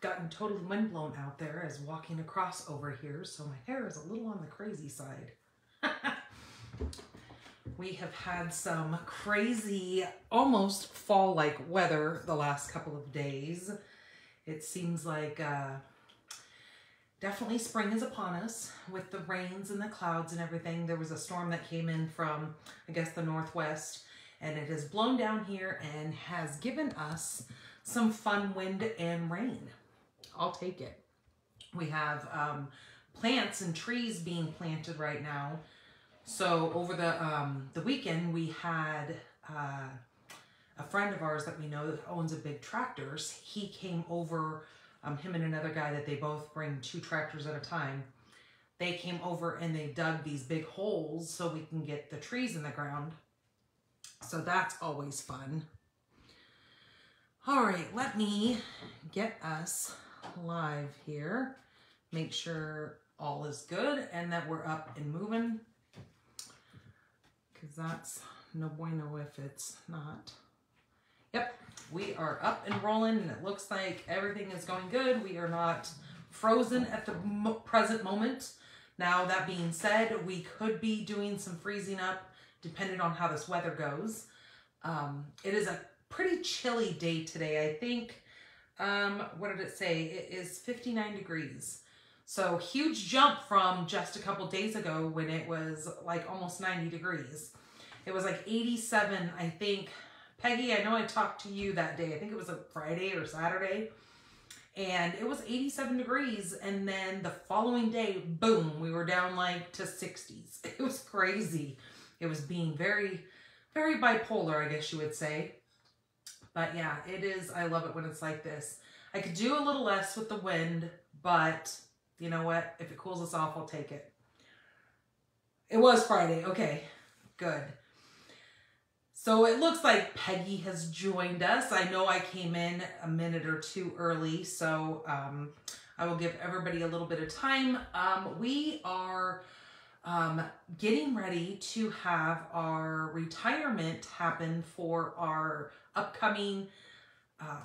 gotten totally windblown out there as walking across over here, so my hair is a little on the crazy side. we have had some crazy, almost fall-like weather the last couple of days. It seems like uh, definitely spring is upon us with the rains and the clouds and everything. There was a storm that came in from, I guess, the northwest, and it has blown down here and has given us some fun wind and rain. I'll take it. We have um, plants and trees being planted right now. So over the um, the weekend, we had uh, a friend of ours that we know that owns a big tractors. He came over, um, him and another guy that they both bring two tractors at a time. They came over and they dug these big holes so we can get the trees in the ground. So that's always fun. All right, let me get us live here. Make sure all is good and that we're up and moving. Because that's no bueno if it's not. Yep, we are up and rolling and it looks like everything is going good. We are not frozen at the present moment. Now, that being said, we could be doing some freezing up depending on how this weather goes. Um, it is a pretty chilly day today. I think, um, what did it say? It is 59 degrees. So huge jump from just a couple days ago when it was like almost 90 degrees. It was like 87, I think. Peggy, I know I talked to you that day. I think it was a Friday or Saturday. And it was 87 degrees. And then the following day, boom, we were down like to 60s. It was crazy. It was being very, very bipolar, I guess you would say. But yeah, it is. I love it when it's like this. I could do a little less with the wind, but you know what? If it cools us off, I'll take it. It was Friday. Okay, good. So it looks like Peggy has joined us. I know I came in a minute or two early, so um, I will give everybody a little bit of time. Um, we are um, getting ready to have our retirement happen for our upcoming, um,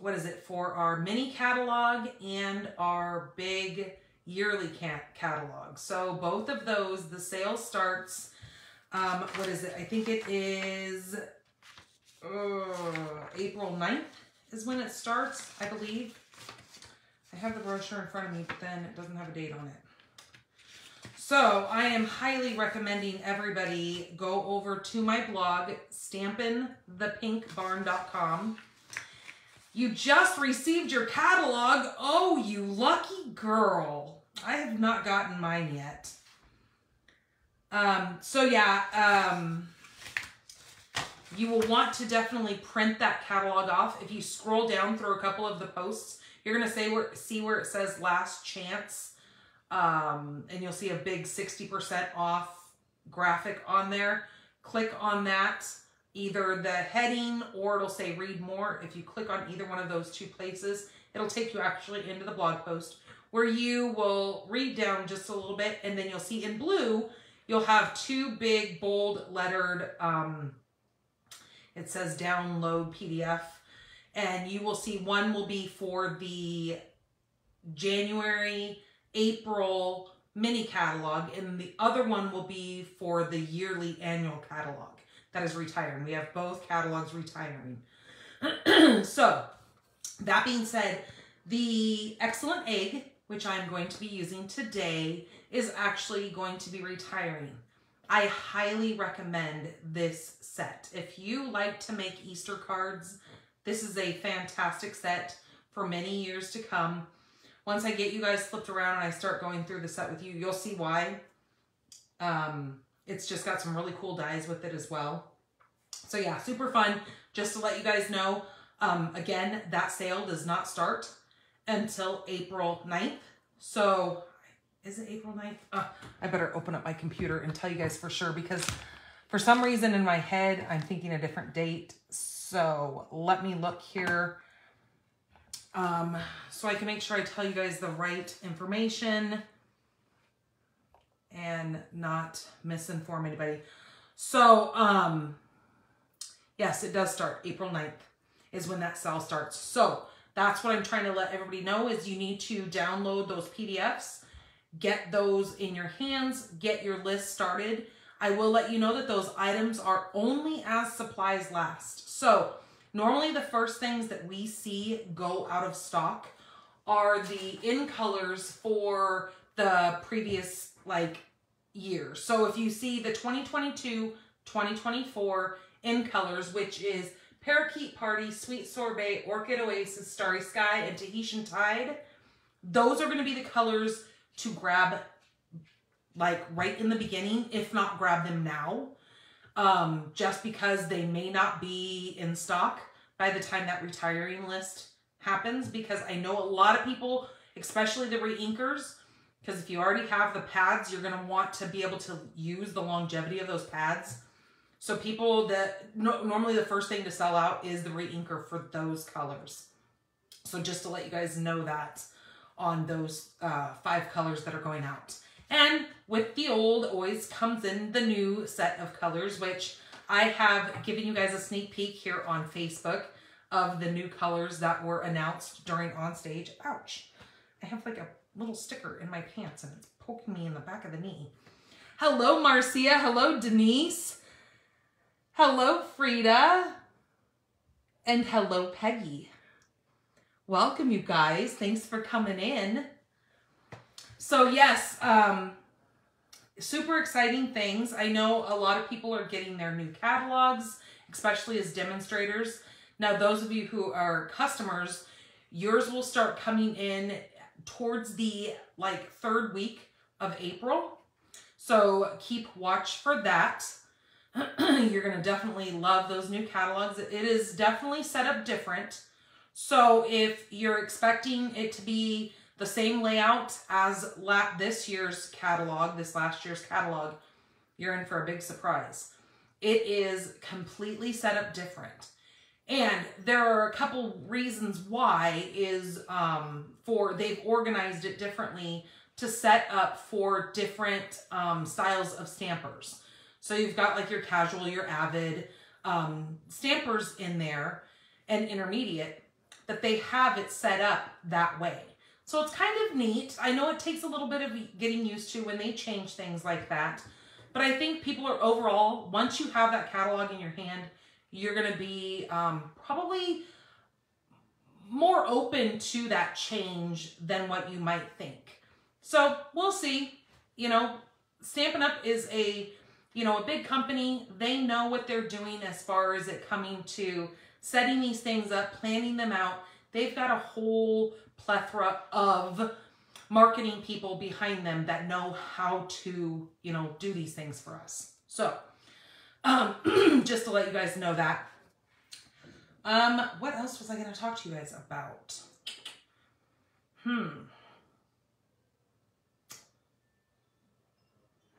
what is it, for our mini catalog and our big yearly cat catalog. So both of those, the sale starts, um, what is it? I think it is uh, April 9th is when it starts, I believe. I have the brochure in front of me, but then it doesn't have a date on it. So I am highly recommending everybody go over to my blog, stampinthepinkbarn.com. You just received your catalog. Oh, you lucky girl. I have not gotten mine yet. Um, so yeah, um, you will want to definitely print that catalog off. If you scroll down through a couple of the posts, you're going to say where, see where it says last chance um, and you'll see a big 60% off graphic on there. Click on that, either the heading or it'll say read more. If you click on either one of those two places, it'll take you actually into the blog post where you will read down just a little bit and then you'll see in blue, you'll have two big bold lettered, um, it says download PDF and you will see one will be for the January April mini catalog, and the other one will be for the yearly annual catalog that is retiring. We have both catalogs retiring. so, that being said, the Excellent Egg, which I'm going to be using today, is actually going to be retiring. I highly recommend this set. If you like to make Easter cards, this is a fantastic set for many years to come. Once I get you guys flipped around and I start going through the set with you, you'll see why. Um, it's just got some really cool dies with it as well. So yeah, super fun. Just to let you guys know, um, again, that sale does not start until April 9th. So is it April 9th? Uh, I better open up my computer and tell you guys for sure because for some reason in my head, I'm thinking a different date. So let me look here um, so I can make sure I tell you guys the right information and not misinform anybody. So, um, yes, it does start April 9th is when that sale starts. So That's what I'm trying to let everybody know is you need to download those PDFs, get those in your hands, get your list started. I will let you know that those items are only as supplies last. So normally the first things that we see go out of stock are the in colors for the previous like year. So if you see the 2022, 2024 in colors, which is Parakeet Party, Sweet Sorbet, Orchid Oasis, Starry Sky, and Tahitian Tide, those are going to be the colors to grab like right in the beginning, if not grab them now, um, just because they may not be in stock by the time that retiring list happens. Because I know a lot of people, especially the reinkers, because if you already have the pads, you're going to want to be able to use the longevity of those pads. So people that no, normally the first thing to sell out is the reinker for those colors. So just to let you guys know that on those uh, five colors that are going out. And with the old always comes in the new set of colors, which I have given you guys a sneak peek here on Facebook of the new colors that were announced during on stage. Ouch. I have like a little sticker in my pants and it's poking me in the back of the knee. Hello, Marcia. Hello, Denise. Hello, Frida. And hello, Peggy. Welcome, you guys. Thanks for coming in. So, yes, um, super exciting things. I know a lot of people are getting their new catalogs, especially as demonstrators. Now, those of you who are customers, yours will start coming in towards the like third week of April. So keep watch for that. You're going to definitely love those new catalogs. It is definitely set up different. So if you're expecting it to be the same layout as la this year's catalog, this last year's catalog, you're in for a big surprise. It is completely set up different. And there are a couple reasons why is um, for they've organized it differently to set up for different um, styles of stampers. So you've got like your casual, your avid um, stampers in there and intermediate that they have it set up that way. So it's kind of neat. I know it takes a little bit of getting used to when they change things like that. But I think people are overall, once you have that catalog in your hand, you're going to be um, probably more open to that change than what you might think. So we'll see. You know, Stampin' Up! is a, you know, a big company. They know what they're doing as far as it coming to setting these things up, planning them out. They've got a whole plethora of marketing people behind them that know how to, you know, do these things for us. So um, just to let you guys know that. Um, what else was I going to talk to you guys about? Hmm.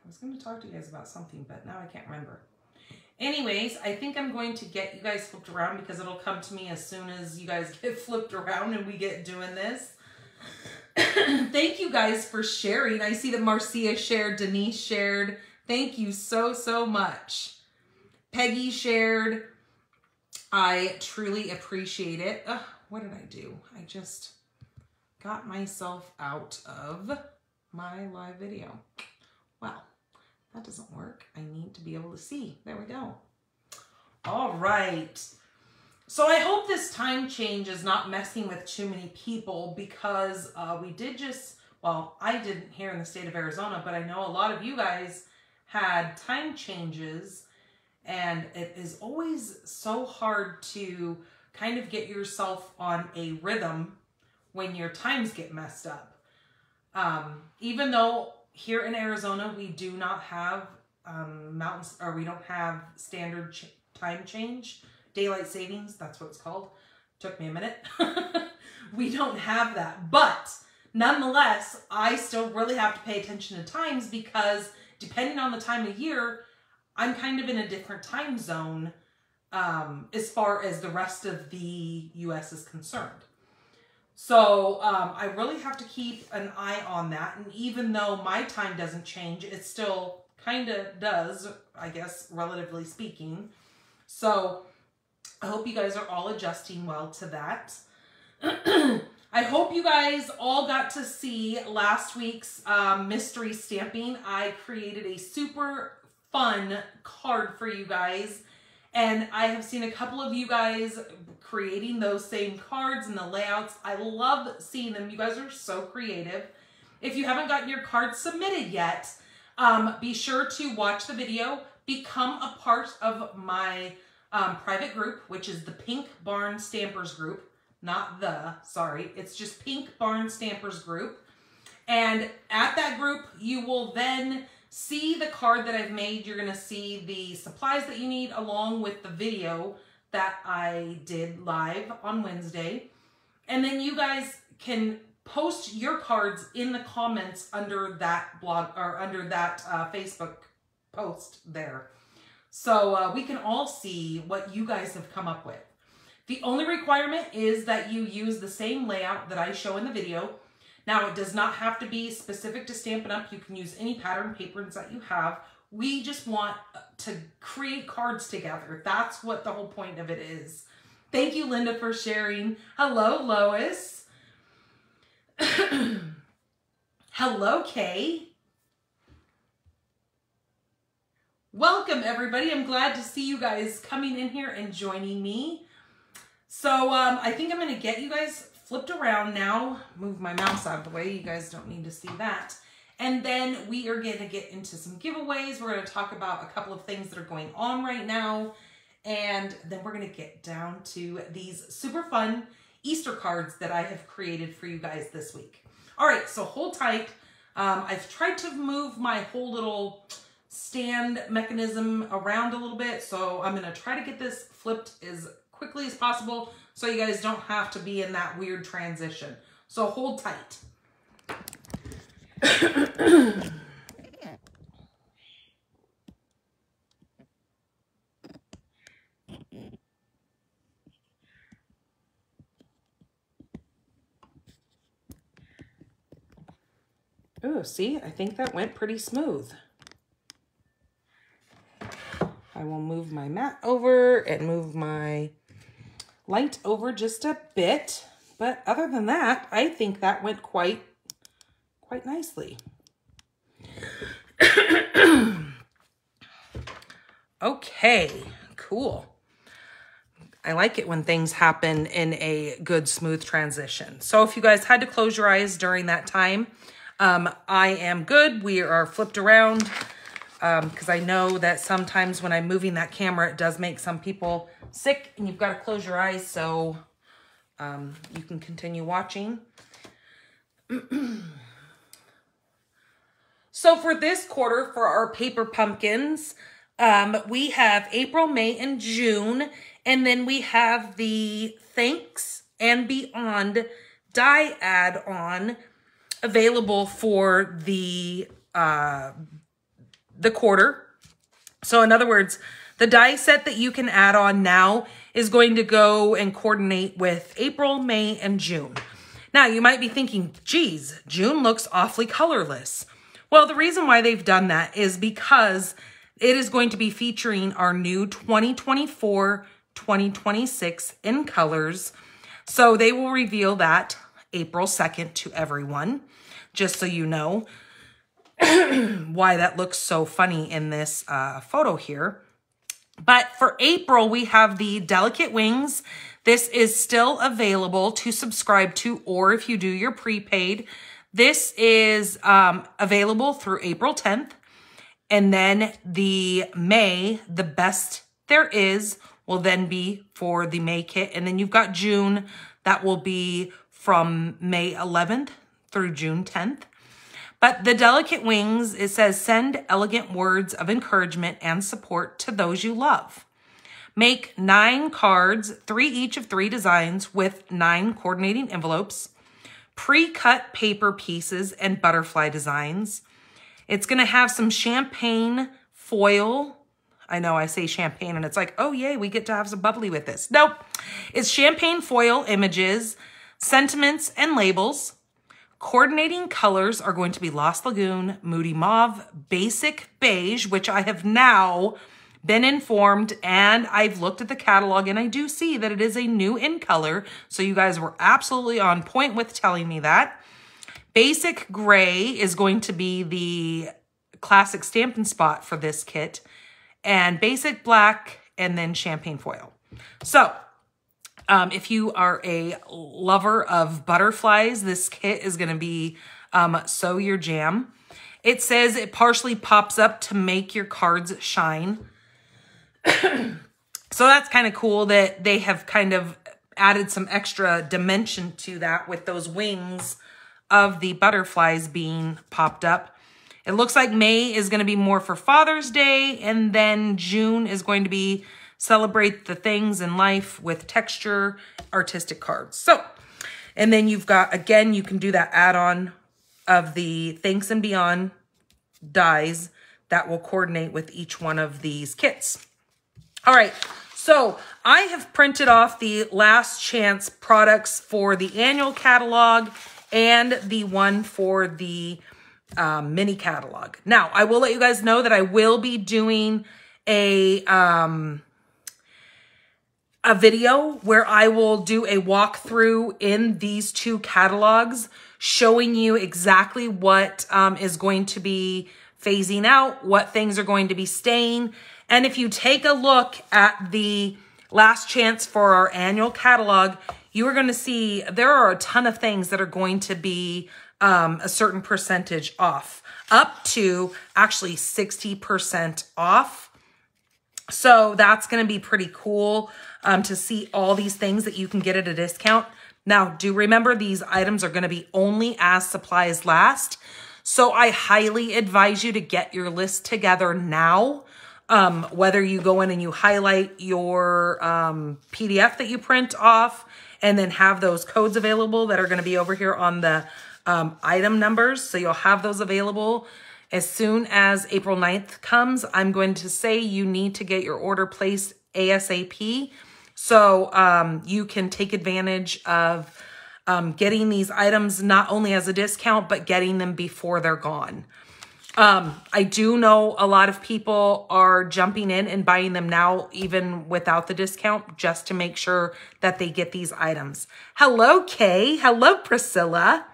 I was going to talk to you guys about something, but now I can't remember. Anyways, I think I'm going to get you guys flipped around because it'll come to me as soon as you guys get flipped around and we get doing this. Thank you guys for sharing. I see that Marcia shared, Denise shared. Thank you so, so much. Peggy shared. I truly appreciate it. Ugh, what did I do? I just got myself out of my live video. Well, that doesn't work. I need to be able to see. There we go. All right. So I hope this time change is not messing with too many people because uh, we did just, well, I didn't here in the state of Arizona, but I know a lot of you guys had time changes and it is always so hard to kind of get yourself on a rhythm when your times get messed up. Um, even though here in Arizona, we do not have um, mountains, or we don't have standard ch time change, daylight savings, that's what it's called. Took me a minute. we don't have that. But nonetheless, I still really have to pay attention to times because depending on the time of year, I'm kind of in a different time zone um, as far as the rest of the U.S. is concerned. So um, I really have to keep an eye on that. And even though my time doesn't change, it still kind of does, I guess, relatively speaking. So I hope you guys are all adjusting well to that. I hope you guys all got to see last week's um, mystery stamping. I created a super fun card for you guys. And I have seen a couple of you guys creating those same cards and the layouts. I love seeing them. You guys are so creative. If you haven't gotten your cards submitted yet, um, be sure to watch the video, become a part of my um, private group, which is the Pink Barn Stampers group. Not the, sorry. It's just Pink Barn Stampers group. And at that group, you will then see the card that I've made. You're going to see the supplies that you need along with the video that I did live on Wednesday. And then you guys can post your cards in the comments under that blog or under that uh, Facebook post there. So uh, we can all see what you guys have come up with. The only requirement is that you use the same layout that I show in the video. Now, it does not have to be specific to Stampin' Up. You can use any pattern papers that you have. We just want to create cards together. That's what the whole point of it is. Thank you, Linda, for sharing. Hello, Lois. Hello, Kay. Welcome, everybody. I'm glad to see you guys coming in here and joining me. So um, I think I'm going to get you guys flipped around now. Move my mouse out of the way. You guys don't need to see that. And then we are going to get into some giveaways. We're going to talk about a couple of things that are going on right now. And then we're going to get down to these super fun Easter cards that I have created for you guys this week. All right, so hold tight. Um, I've tried to move my whole little stand mechanism around a little bit. So I'm going to try to get this flipped as quickly as possible so you guys don't have to be in that weird transition. So hold tight. Oh, see, I think that went pretty smooth. I will move my mat over and move my light over just a bit. But other than that, I think that went quite, quite nicely. okay, cool. I like it when things happen in a good, smooth transition. So if you guys had to close your eyes during that time, um, I am good. We are flipped around Um, because um, I know that sometimes when I'm moving that camera, it does make some people sick and you've got to close your eyes so um, you can continue watching. so for this quarter, for our paper pumpkins, um, we have April, May, and June. And then we have the Thanks and Beyond die add-on available for the uh, the quarter. So in other words, the die set that you can add on now is going to go and coordinate with April, May, and June. Now, you might be thinking, geez, June looks awfully colorless. Well, the reason why they've done that is because it is going to be featuring our new 2024-2026 in colors. So they will reveal that April 2nd to everyone, just so you know. why that looks so funny in this uh, photo here. But for April, we have the Delicate Wings. This is still available to subscribe to, or if you do your prepaid, this is um, available through April 10th. And then the May, the best there is, will then be for the May kit. And then you've got June, that will be from May 11th through June 10th. But the delicate wings, it says, send elegant words of encouragement and support to those you love. Make nine cards, three each of three designs with nine coordinating envelopes, pre-cut paper pieces and butterfly designs. It's to have some champagne foil. I know I say champagne and it's like, oh yay, we get to have some bubbly with this. Nope. It's champagne foil images, sentiments, and labels. Coordinating colors are going to be Lost Lagoon, Moody Mauve, Basic Beige, which I have now been informed and I've looked at the catalog and I do see that it is a new in color. So you guys were absolutely on point with telling me that. Basic gray is going to be the classic Stampin' Spot for this kit and basic black and then champagne foil. So um, if you are a lover of butterflies, this kit is going to be um, so your jam. It says it partially pops up to make your cards shine. so that's kind of cool that they have kind of added some extra dimension to that with those wings of the butterflies being popped up. It looks like May is going to be more for Father's Day, and then June is going to be celebrate the things in life with texture artistic cards. So, and then you've got, again, you can do that add-on of the Thanks and Beyond dies that will coordinate with each one of these kits. All right, so I have printed off the last chance products for the annual catalog and the one for the um, mini catalog. Now, I will let you guys know that I will be doing a um, a video where I will do a walkthrough in these two catalogs showing you exactly what um, is going to be phasing out, what things are going to be staying. And if you take a look at the last chance for our annual catalog, you are going to see there are a ton of things that are going to be um, a certain percentage off, up to actually 60% off. So that's going to be pretty cool um, to see all these things that you can get at a discount. Now, do remember these items are going to be only as supplies last. So I highly advise you to get your list together now. Um, whether you go in and you highlight your um, PDF that you print off and then have those codes available that are going to be over here on the um, item numbers. So you'll have those available. As soon as April 9th comes, I'm going to say you need to get your order placed ASAP so um, you can take advantage of um, getting these items not only as a discount, but getting them before they're gone. Um, I do know a lot of people are jumping in and buying them now, even without the discount, just to make sure that they get these items. Hello, Kay. Hello, Priscilla.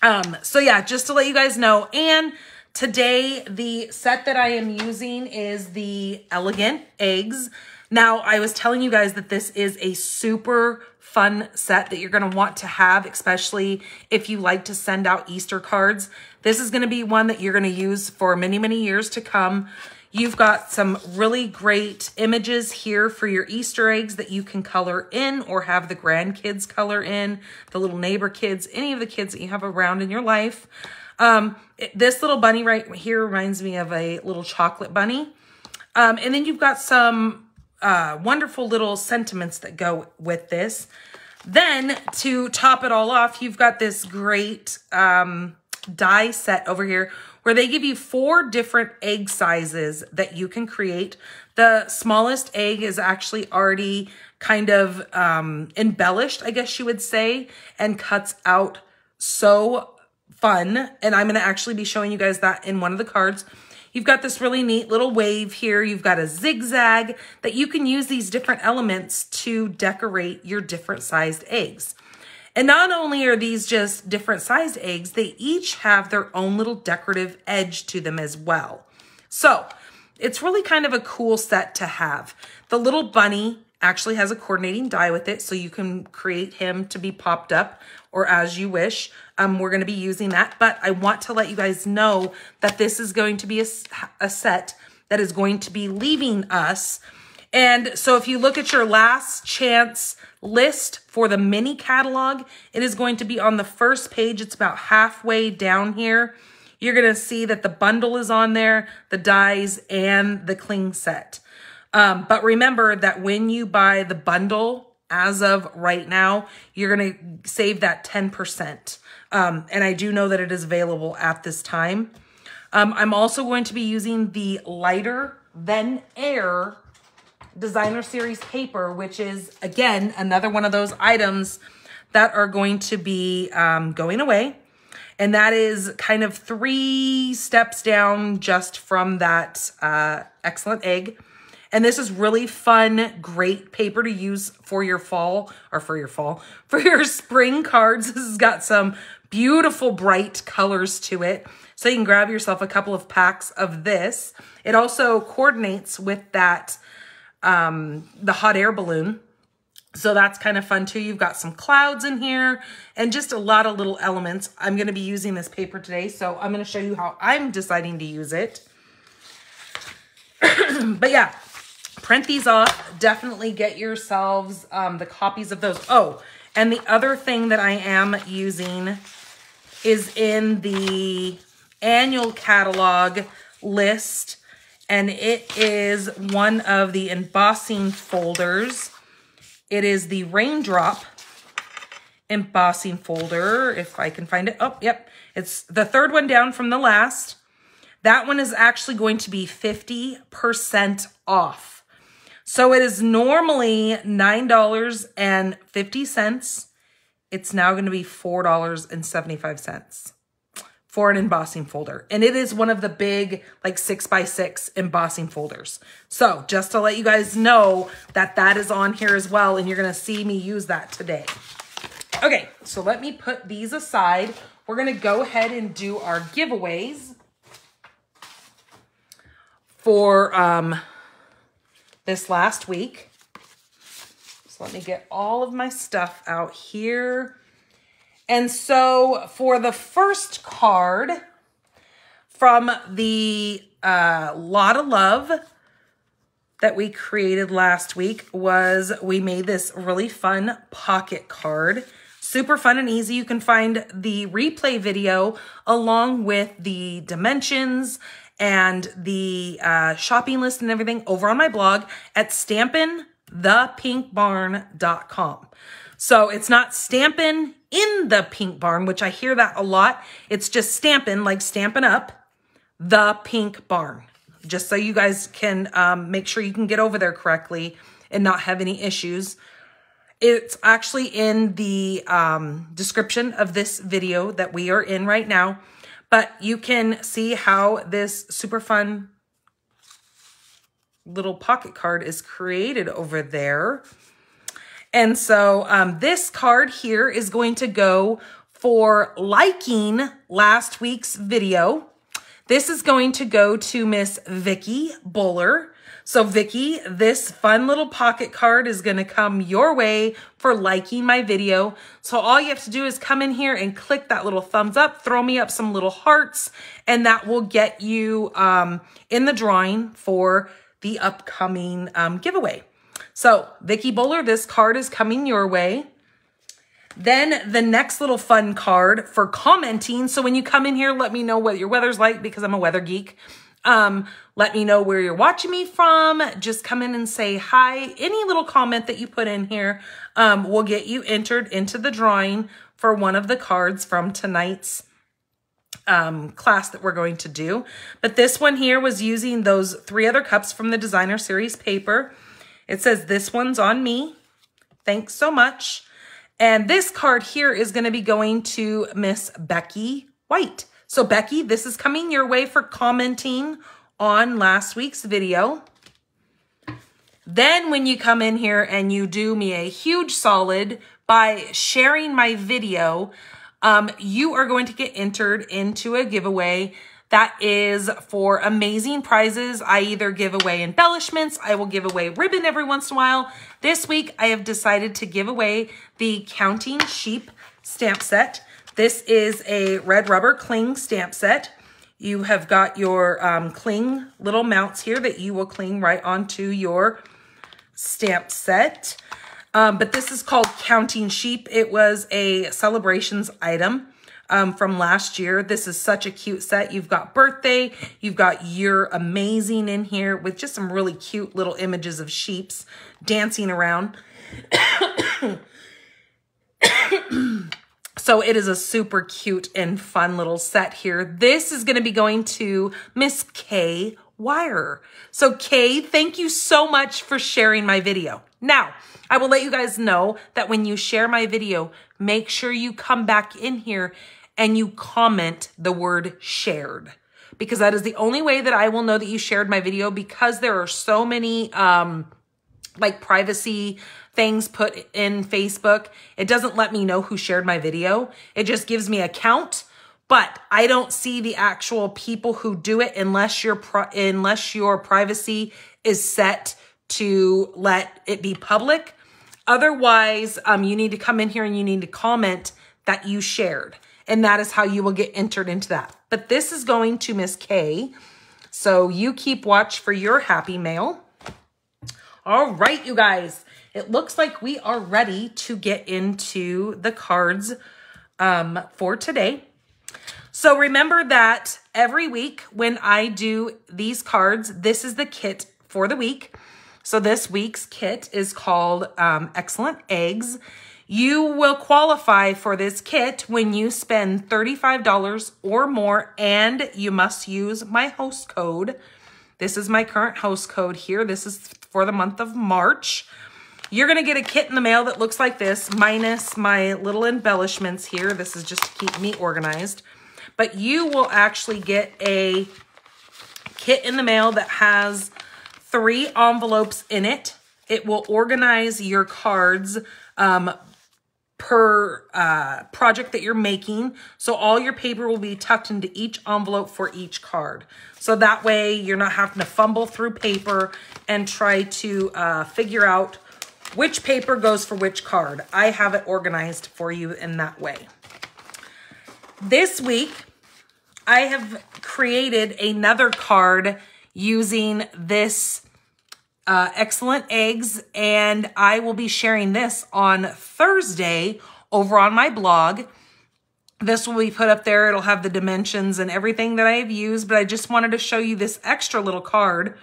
Um, so yeah, just to let you guys know. And today, the set that I am using is the Elegant Eggs. Now, I was telling you guys that this is a super fun set that you're going to want to have, especially if you like to send out Easter cards. This is going to be one that you're going to use for many, many years to come. You've got some really great images here for your Easter eggs that you can color in or have the grandkids color in, the little neighbor kids, any of the kids that you have around in your life. Um, this little bunny right here reminds me of a little chocolate bunny. Um, and then you've got some uh, wonderful little sentiments that go with this. Then to top it all off, you've got this great um, die set over here where they give you four different egg sizes that you can create. The smallest egg is actually already kind of um, embellished, I guess you would say, and cuts out so fun. And I'm going to actually be showing you guys that in one of the cards. You've got this really neat little wave here. You've got a zigzag that you can use these different elements to decorate your different sized eggs. And not only are these just different sized eggs, they each have their own little decorative edge to them as well. So it's really kind of a cool set to have. The little bunny actually has a coordinating die with it, so you can create him to be popped up or as you wish. Um, we're going to be using that, but I want to let you guys know that this is going to be a, a set that is going to be leaving us. And so if you look at your last chance list for the mini catalog, it is going to be on the first page. It's about halfway down here. You're going to see that the bundle is on there, the dies, and the cling set. Um, but remember that when you buy the bundle as of right now, you're going to save that 10%. Um, and I do know that it is available at this time. Um, I'm also going to be using the Lighter Than Air Designer Series paper, which is, again, another one of those items that are going to be um, going away. And that is kind of three steps down just from that uh, excellent egg. And this is really fun, great paper to use for your fall or for your fall, for your spring cards. This has got some beautiful bright colors to it. So you can grab yourself a couple of packs of this. It also coordinates with that, um, the hot air balloon. So that's kind of fun too. You've got some clouds in here and just a lot of little elements. I'm going to be using this paper today, so I'm going to show you how I'm deciding to use it. but yeah, print these off. Definitely get yourselves um, the copies of those. Oh, and the other thing that I am using is in the annual catalog list, and it is one of the embossing folders. It is the Raindrop embossing folder, if I can find it. Oh, yep. It's the third one down from the last. That one is actually going to be 50% off. So it is normally $9.50. It's now going to be $4.75 for an embossing folder. And it is one of the big like six by six embossing folders. So just to let you guys know that that is on here as well. And you're going to see me use that today. Okay, so let me put these aside. We're going to go ahead and do our giveaways for um, this last week. So let me get all of my stuff out here. And so for the first card from the uh, Latte Love that we created last week was we made this really fun pocket card. Super fun and easy. You can find the replay video along with the dimensions and the uh, shopping list and everything over on my blog at stampinthepinkbarn.com. So it's not stampin' in the pink barn, which I hear that a lot. It's just stamping, like stamping up the pink barn. Just so you guys can um, make sure you can get over there correctly and not have any issues. It's actually in the um, description of this video that we are in right now. But you can see how this super fun little pocket card is created over there. And so um, this card here is going to go for liking last week's video. This is going to go to Miss Vicky Buller. So Vicky, this fun little pocket card is going to come your way for liking my video. So all you have to do is come in here and click that little thumbs up, throw me up some little hearts, and that will get you um, in the drawing for the upcoming um, giveaway. So Vicky Bowler, this card is coming your way. Then the next little fun card for commenting. So when you come in here, let me know what your weather's like because I'm a weather geek. Um, let me know where you're watching me from. Just come in and say hi. Any little comment that you put in here um, will get you entered into the drawing for one of the cards from tonight's um, class that we're going to do. But this one here was using those three other cups from the designer series paper. It says, this one's on me. Thanks so much. And this card here is going to be going to Miss Becky White. So Becky, this is coming your way for commenting on last week's video. Then when you come in here and you do me a huge solid by sharing my video, um, you are going to get entered into a giveaway that is for amazing prizes. I either give away embellishments, I will give away ribbon every once in a while. This week, I have decided to give away the Counting Sheep stamp set. This is a red rubber cling stamp set. You have got your um, cling little mounts here that you will cling right onto your stamp set. Um, but this is called Counting Sheep. It was a celebrations item um, from last year. This is such a cute set. You've got birthday, you've got you're amazing in here with just some really cute little images of sheeps dancing around. So it is a super cute and fun little set here. This is going to be going to Miss Kay Wire. So Kay, thank you so much for sharing my video. Now, I will let you guys know that when you share my video, make sure you come back in here and you comment the word shared because that is the only way that I will know that you shared my video because there are so many um, like privacy things put in Facebook. It doesn't let me know who shared my video. It just gives me a count, but I don't see the actual people who do it unless your unless your privacy is set to let it be public. Otherwise, um, you need to come in here and you need to comment that you shared. And that is how you will get entered into that. But this is going to Miss Kay. So you keep watch for your happy mail. All right, you guys. It looks like we are ready to get into the cards um, for today. So remember that every week when I do these cards, this is the kit for the week. So this week's kit is called um, Excellent Eggs. You will qualify for this kit when you spend $35 or more and you must use my host code. This is my current host code here. This is for the month of March. You're going to get a kit in the mail that looks like this, minus my little embellishments here. This is just to keep me organized. But you will actually get a kit in the mail that has three envelopes in it. It will organize your cards um, per uh, project that you're making. So all your paper will be tucked into each envelope for each card. So that way you're not having to fumble through paper and try to uh, figure out which paper goes for which card. I have it organized for you in that way. This week, I have created another card using this uh, excellent eggs, and I will be sharing this on Thursday over on my blog. This will be put up there. It'll have the dimensions and everything that I have used, but I just wanted to show you this extra little card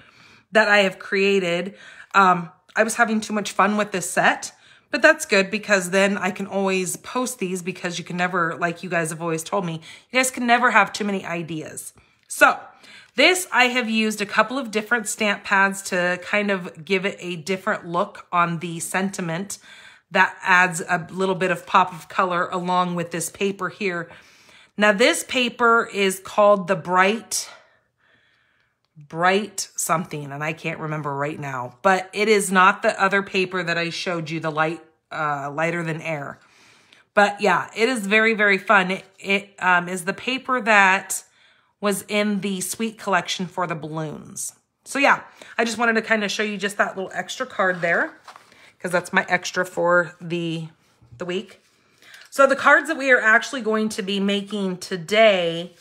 that I have created. Um, I was having too much fun with this set, but that's good because then I can always post these because you can never, like you guys have always told me, you guys can never have too many ideas. So this, I have used a couple of different stamp pads to kind of give it a different look on the sentiment that adds a little bit of pop of color along with this paper here. Now this paper is called the Bright bright something and I can't remember right now, but it is not the other paper that I showed you, the light, uh, lighter than air. But yeah, it is very, very fun. It, it um, is the paper that was in the sweet collection for the balloons. So yeah, I just wanted to kind of show you just that little extra card there because that's my extra for the, the week. So the cards that we are actually going to be making today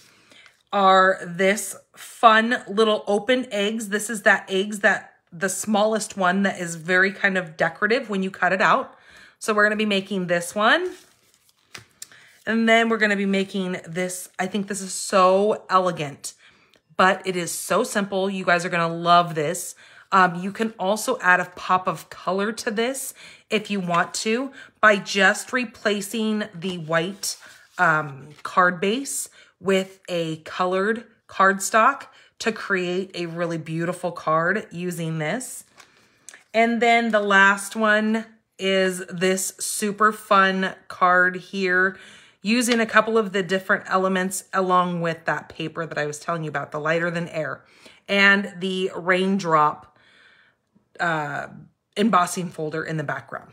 are this fun little open eggs. This is that eggs that the smallest one that is very kind of decorative when you cut it out. So we're going to be making this one. And then we're going to be making this. I think this is so elegant, but it is so simple. You guys are going to love this. Um, you can also add a pop of color to this if you want to by just replacing the white um, card base with a colored cardstock to create a really beautiful card using this. And then the last one is this super fun card here using a couple of the different elements along with that paper that I was telling you about, the lighter than air, and the raindrop uh, embossing folder in the background.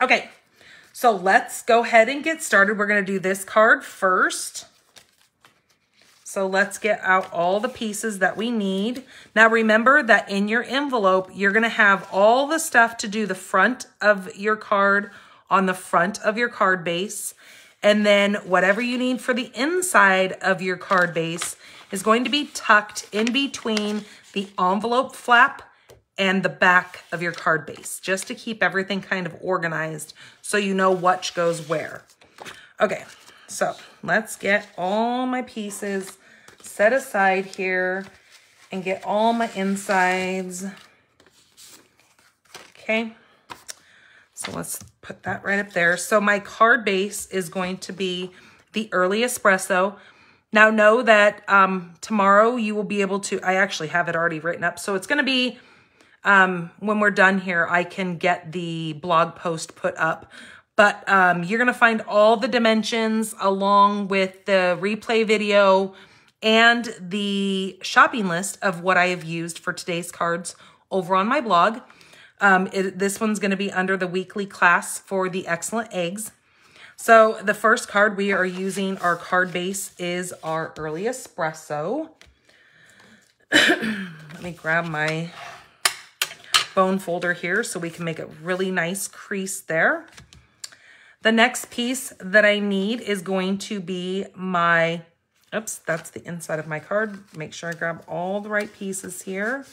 Okay, so let's go ahead and get started. We're going to do this card first. So let's get out all the pieces that we need. Now remember that in your envelope, you're gonna have all the stuff to do the front of your card on the front of your card base. And then whatever you need for the inside of your card base is going to be tucked in between the envelope flap and the back of your card base, just to keep everything kind of organized so you know what goes where. Okay, so let's get all my pieces set aside here and get all my insides. Okay. So let's put that right up there. So my card base is going to be the early espresso. Now know that um, tomorrow you will be able to, I actually have it already written up. So it's going to be, um, when we're done here, I can get the blog post put up. But um, you're going to find all the dimensions along with the replay video and the shopping list of what I have used for today's cards over on my blog. Um, it, this one's going to be under the weekly class for the excellent eggs. So the first card we are using, our card base is our early espresso. Let me grab my bone folder here so we can make a really nice crease there. The next piece that I need is going to be my, oops, that's the inside of my card. Make sure I grab all the right pieces here.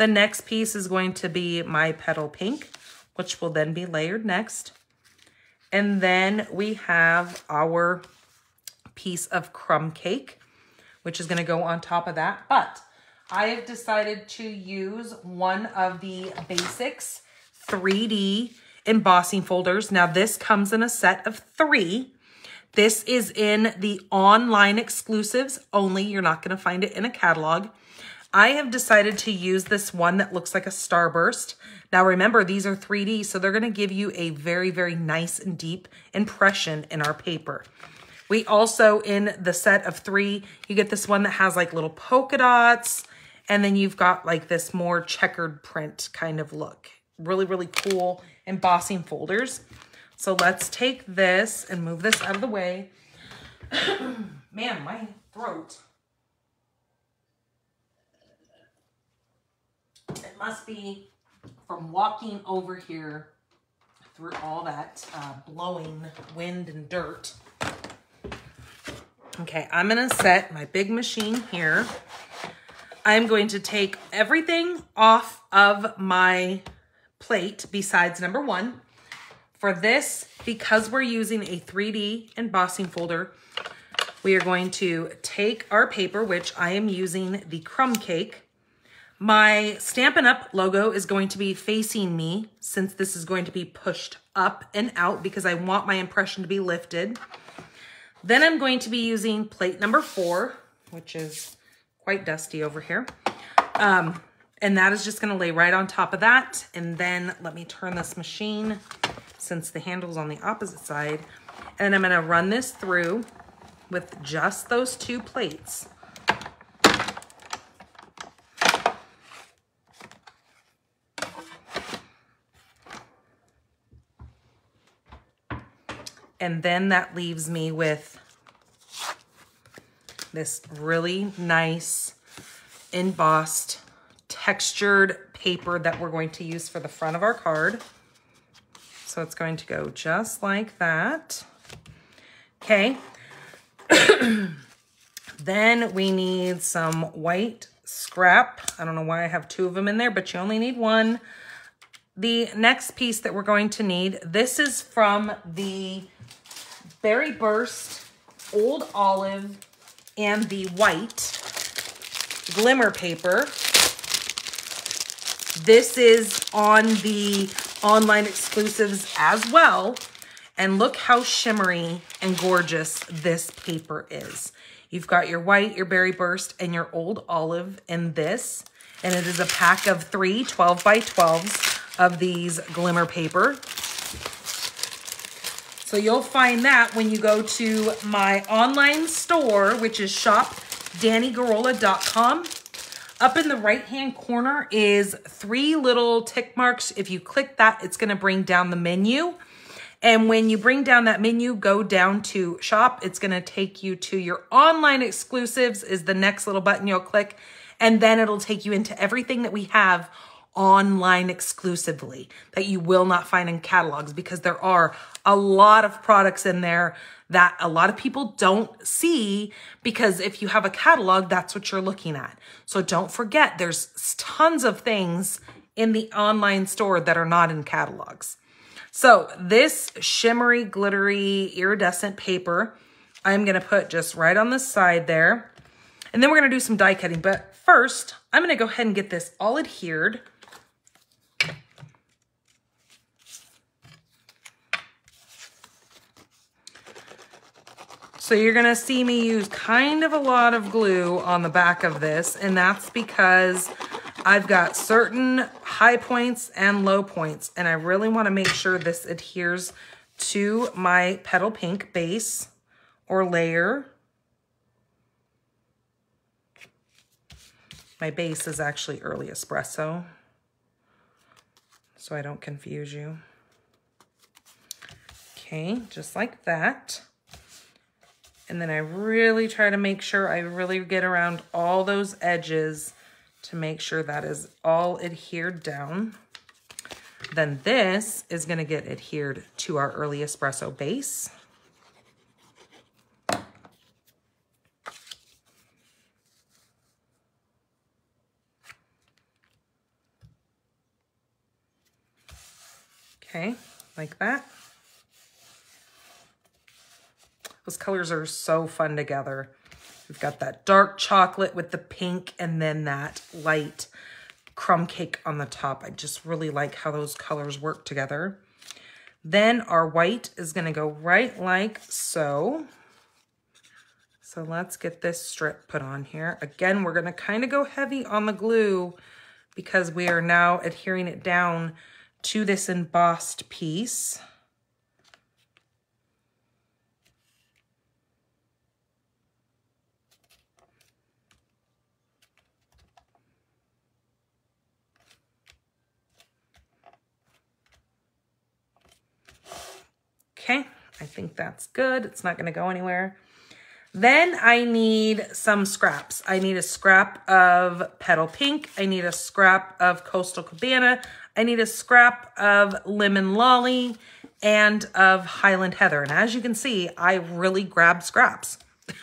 The next piece is going to be my petal pink, which will then be layered next. And then we have our piece of crumb cake, which is gonna go on top of that. But I have decided to use one of the basics 3D embossing folders. Now this comes in a set of three. This is in the online exclusives only. You're not gonna find it in a catalog. I have decided to use this one that looks like a starburst. Now remember, these are 3D, so they're gonna give you a very, very nice and deep impression in our paper. We also, in the set of three, you get this one that has like little polka dots, and then you've got like this more checkered print kind of look. Really, really cool embossing folders. So let's take this and move this out of the way. Man, my throat. It must be from walking over here through all that uh, blowing wind and dirt. Okay, I'm gonna set my big machine here. I'm going to take everything off of my plate besides number one. For this, because we're using a 3D embossing folder, we are going to take our paper, which I am using the crumb cake, my Stampin' Up! logo is going to be facing me since this is going to be pushed up and out because I want my impression to be lifted. Then I'm going to be using plate number four, which is quite dusty over here. Um, and that is just gonna lay right on top of that. And then let me turn this machine since the handle's on the opposite side. And I'm gonna run this through with just those two plates. And then that leaves me with this really nice embossed textured paper that we're going to use for the front of our card. So it's going to go just like that. Okay. then we need some white scrap. I don't know why I have two of them in there, but you only need one. The next piece that we're going to need, this is from the Berry Burst, Old Olive, and the white glimmer paper. This is on the online exclusives as well. And look how shimmery and gorgeous this paper is. You've got your white, your berry burst, and your old olive in this. And it is a pack of three 12 by 12s of these glimmer paper. So you'll find that when you go to my online store, which is shopdanigurrola.com. Up in the right-hand corner is three little tick marks. If you click that, it's gonna bring down the menu. And when you bring down that menu, go down to shop. It's gonna take you to your online exclusives is the next little button you'll click. And then it'll take you into everything that we have online exclusively that you will not find in catalogs because there are a lot of products in there that a lot of people don't see because if you have a catalog, that's what you're looking at. So don't forget, there's tons of things in the online store that are not in catalogs. So this shimmery, glittery, iridescent paper, I'm gonna put just right on the side there. And then we're gonna do some die cutting. But first, I'm gonna go ahead and get this all adhered So you're gonna see me use kind of a lot of glue on the back of this, and that's because I've got certain high points and low points, and I really wanna make sure this adheres to my Petal Pink base or layer. My base is actually early espresso, so I don't confuse you. Okay, just like that. And then I really try to make sure I really get around all those edges to make sure that is all adhered down. Then this is gonna get adhered to our early espresso base. Okay, like that. Those colors are so fun together. We've got that dark chocolate with the pink and then that light crumb cake on the top. I just really like how those colors work together. Then our white is gonna go right like so. So let's get this strip put on here. Again, we're gonna kind of go heavy on the glue because we are now adhering it down to this embossed piece. Okay, I think that's good. It's not gonna go anywhere. Then I need some scraps. I need a scrap of Petal Pink. I need a scrap of Coastal Cabana. I need a scrap of Lemon Lolly and of Highland Heather. And as you can see, I really grab scraps.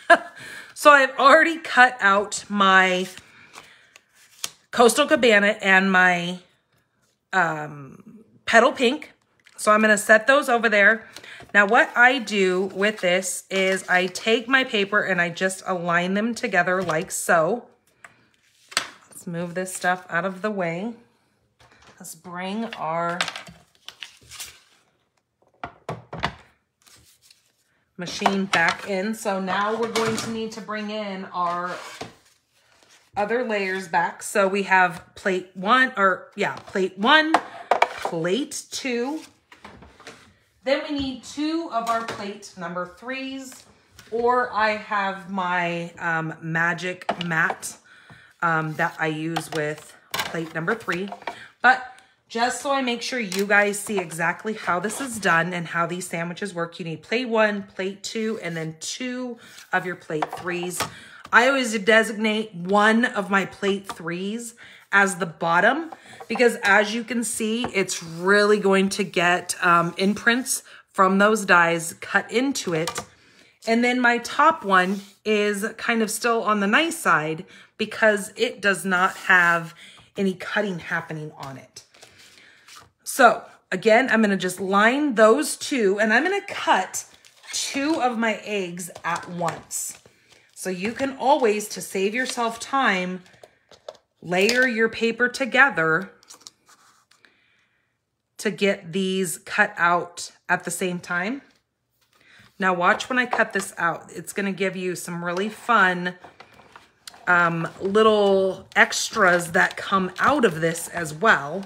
so I've already cut out my Coastal Cabana and my um, Petal Pink. So I'm going to set those over there. Now what I do with this is I take my paper and I just align them together like so. Let's move this stuff out of the way. Let's bring our machine back in. So now we're going to need to bring in our other layers back. So we have plate one, or yeah, plate one, plate two, then we need two of our plate number threes, or I have my um, magic mat um, that I use with plate number three. But just so I make sure you guys see exactly how this is done and how these sandwiches work, you need plate one, plate two, and then two of your plate threes. I always designate one of my plate threes as the bottom because as you can see, it's really going to get um, imprints from those dies cut into it. And then my top one is kind of still on the nice side because it does not have any cutting happening on it. So again, I'm going to just line those two and I'm going to cut two of my eggs at once. So you can always, to save yourself time, layer your paper together to get these cut out at the same time. Now watch when I cut this out. It's gonna give you some really fun um, little extras that come out of this as well.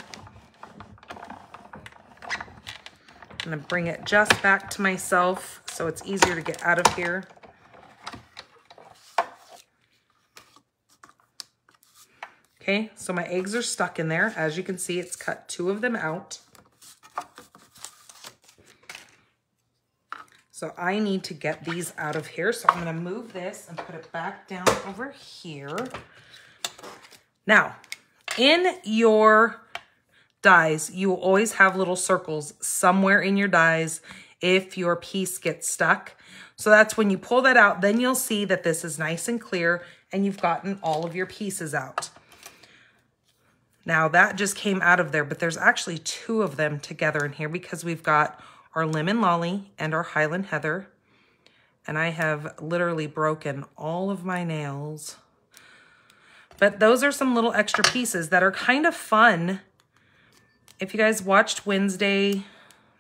I'm gonna bring it just back to myself so it's easier to get out of here. Okay, so my eggs are stuck in there. As you can see, it's cut two of them out. So I need to get these out of here. So I'm gonna move this and put it back down over here. Now, in your dies, you will always have little circles somewhere in your dies if your piece gets stuck. So that's when you pull that out, then you'll see that this is nice and clear and you've gotten all of your pieces out. Now that just came out of there, but there's actually two of them together in here because we've got our Lemon Lolly and our Highland Heather. And I have literally broken all of my nails. But those are some little extra pieces that are kind of fun. If you guys watched Wednesday,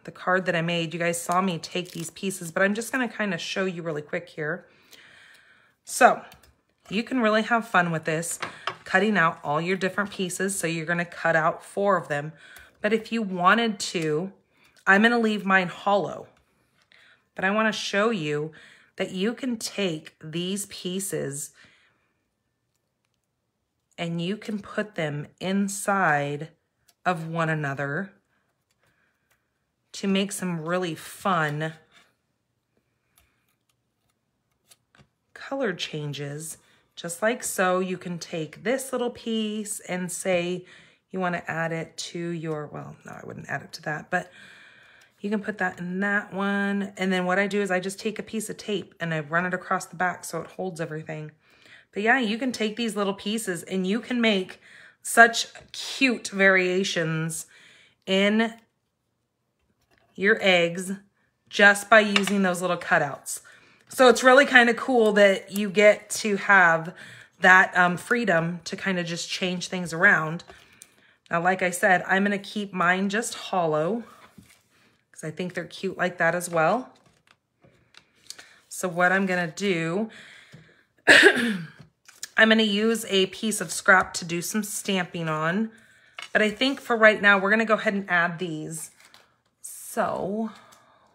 the card that I made, you guys saw me take these pieces, but I'm just gonna kind of show you really quick here. So you can really have fun with this, cutting out all your different pieces. So you're gonna cut out four of them. But if you wanted to, I'm gonna leave mine hollow but I want to show you that you can take these pieces and you can put them inside of one another to make some really fun color changes. Just like so, you can take this little piece and say you want to add it to your, well, no, I wouldn't add it to that, but you can put that in that one. And then what I do is I just take a piece of tape and I run it across the back so it holds everything. But yeah, you can take these little pieces and you can make such cute variations in your eggs just by using those little cutouts. So it's really kind of cool that you get to have that um, freedom to kind of just change things around. Now, like I said, I'm going to keep mine just hollow because I think they're cute like that as well. So what I'm going to do, I'm going to use a piece of scrap to do some stamping on. But I think for right now, we're going to go ahead and add these. So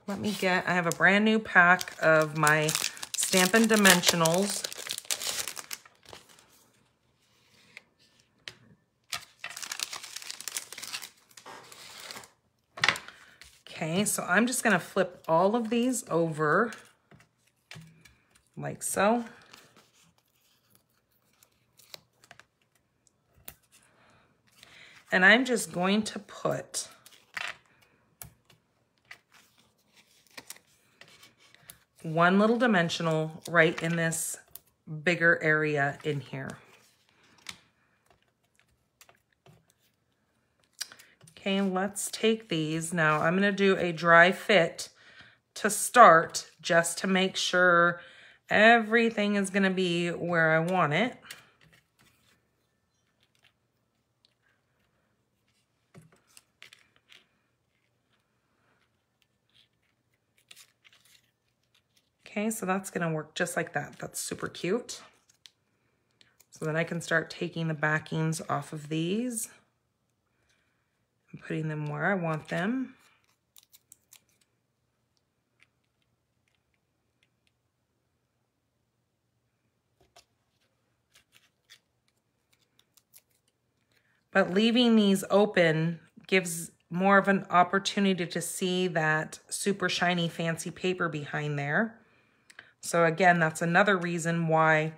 let me get, I have a brand new pack of my Stampin' Dimensionals. Okay, so I'm just gonna flip all of these over like so. And I'm just going to put one little dimensional right in this bigger area in here. Okay, let's take these. Now I'm gonna do a dry fit to start just to make sure everything is gonna be where I want it. Okay, so that's gonna work just like that. That's super cute. So then I can start taking the backings off of these and putting them where I want them. But leaving these open gives more of an opportunity to see that super shiny fancy paper behind there. So again, that's another reason why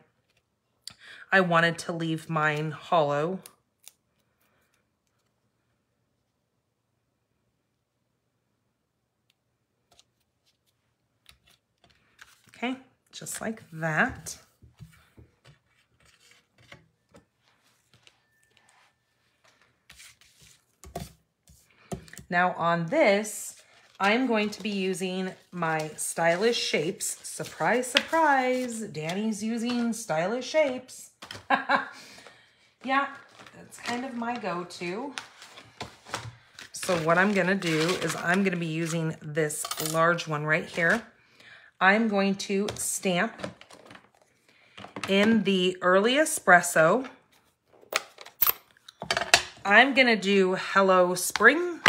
I wanted to leave mine hollow. Okay, just like that. Now on this, I'm going to be using my Stylish Shapes. Surprise, surprise. Dani's using Stylish Shapes. yeah, that's kind of my go-to. So what I'm going to do is I'm going to be using this large one right here. I'm going to stamp in the early espresso. I'm going to do Hello Spring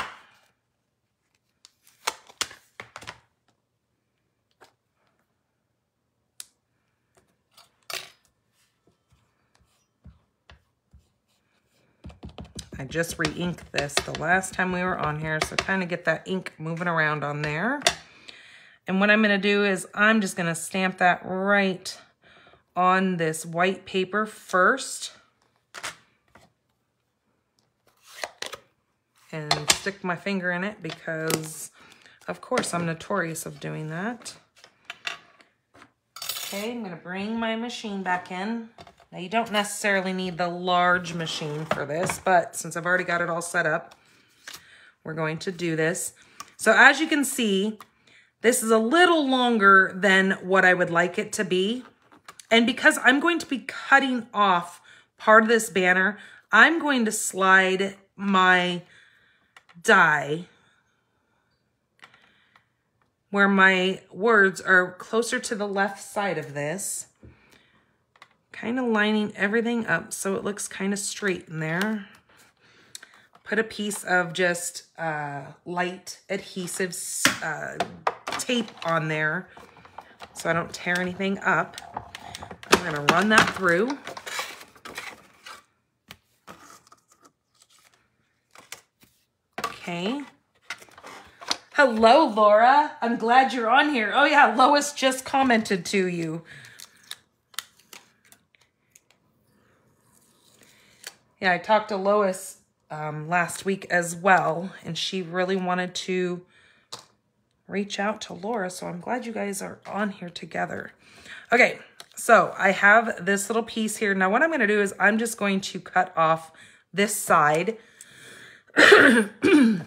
I just re-inked this the last time we were on here, so kind of get that ink moving around on there. And what I'm going to do is I'm just going to stamp that right on this white paper first. And stick my finger in it because, of course, I'm notorious of doing that. Okay, I'm going to bring my machine back in. Now you don't necessarily need the large machine for this, but since I've already got it all set up, we're going to do this. So as you can see, this is a little longer than what I would like it to be. And because I'm going to be cutting off part of this banner, I'm going to slide my die where my words are closer to the left side of this kind of lining everything up so it looks kind of straight in there. Put a piece of just uh, light adhesive uh, tape on there so I don't tear anything up. I'm gonna run that through. Okay. Hello, Laura. I'm glad you're on here. Oh yeah, Lois just commented to you. Yeah, I talked to Lois um, last week as well, and she really wanted to reach out to Laura, so I'm glad you guys are on here together. Okay, so I have this little piece here. Now what I'm going to do is I'm just going to cut off this side. and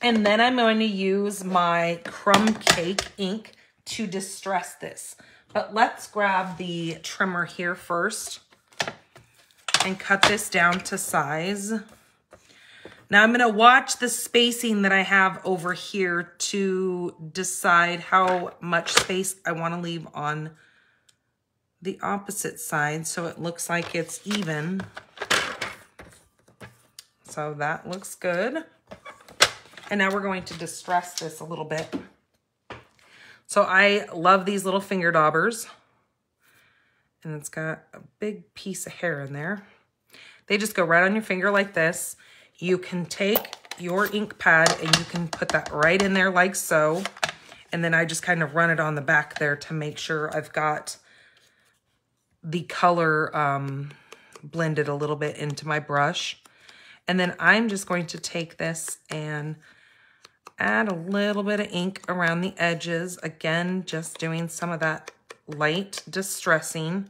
then I'm going to use my crumb cake ink to distress this. But let's grab the trimmer here first and cut this down to size. Now I'm gonna watch the spacing that I have over here to decide how much space I wanna leave on the opposite side so it looks like it's even. So that looks good. And now we're going to distress this a little bit. So I love these little finger daubers. And it's got a big piece of hair in there. They just go right on your finger like this. You can take your ink pad and you can put that right in there like so. And then I just kind of run it on the back there to make sure I've got the color um, blended a little bit into my brush. And then I'm just going to take this and add a little bit of ink around the edges. Again, just doing some of that light distressing.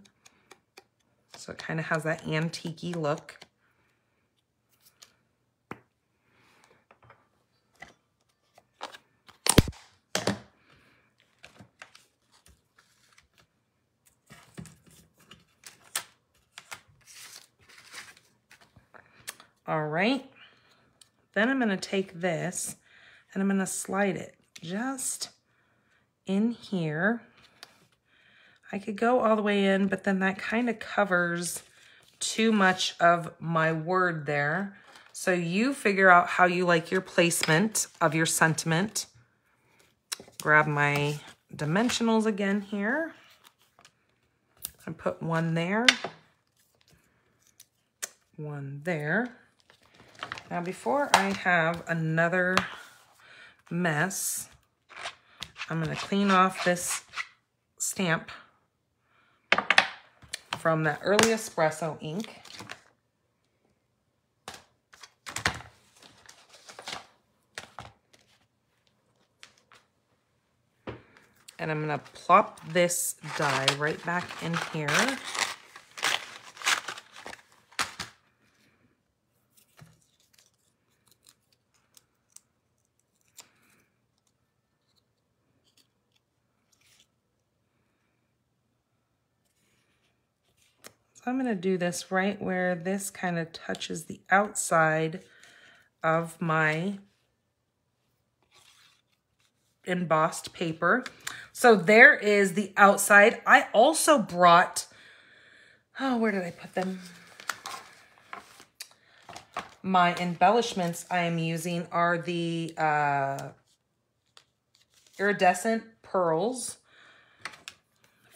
So it kind of has that antique look. All right. Then I'm going to take this and I'm going to slide it just in here. I could go all the way in, but then that kind of covers too much of my word there. So you figure out how you like your placement of your sentiment. Grab my dimensionals again here. and put one there, one there. Now before I have another mess, I'm gonna clean off this stamp from that early espresso ink. And I'm gonna plop this die right back in here. I'm going to do this right where this kind of touches the outside of my embossed paper. So there is the outside. I also brought, oh, where did I put them? My embellishments I am using are the uh, iridescent pearls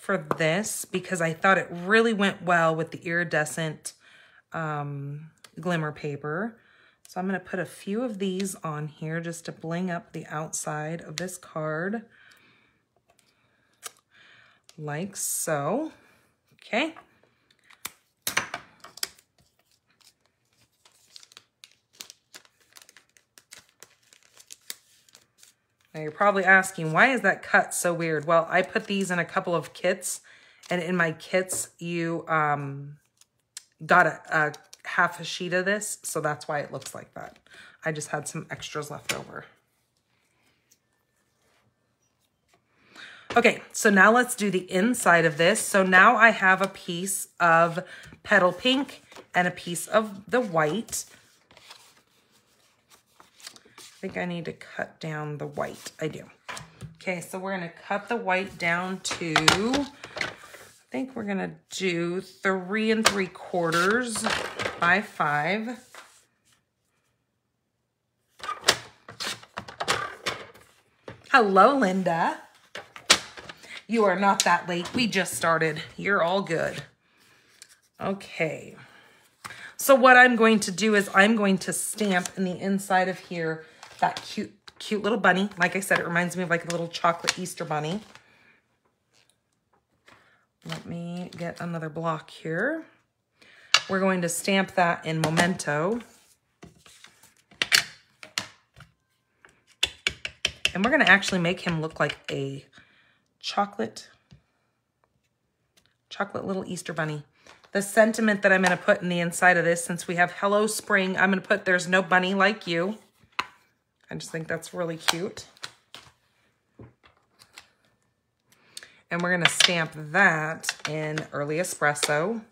for this because I thought it really went well with the iridescent um, glimmer paper. So I'm going to put a few of these on here just to bling up the outside of this card. Like so. Okay. Now you're probably asking, why is that cut so weird? Well, I put these in a couple of kits, and in my kits, you um, got a, a half a sheet of this, so that's why it looks like that. I just had some extras left over. Okay, so now let's do the inside of this. So now I have a piece of petal pink and a piece of the white. I think I need to cut down the white. I do. Okay, so we're to cut the white down to, I think we're to do three and three quarters by five. Hello, Linda. You are not that late. We just started. You're all good. Okay. So what I'm going to do is I'm going to stamp in the inside of here that cute, cute little bunny. Like I said, it reminds me of like a little chocolate Easter bunny. Let me get another block here. We're going to stamp that in Memento. And we're going to actually make him look like a chocolate, chocolate little Easter bunny. The sentiment that I'm going to put in the inside of this, since we have Hello Spring, I'm going to put There's No Bunny Like You. I just think that's really cute. And we're to stamp that in Early Espresso.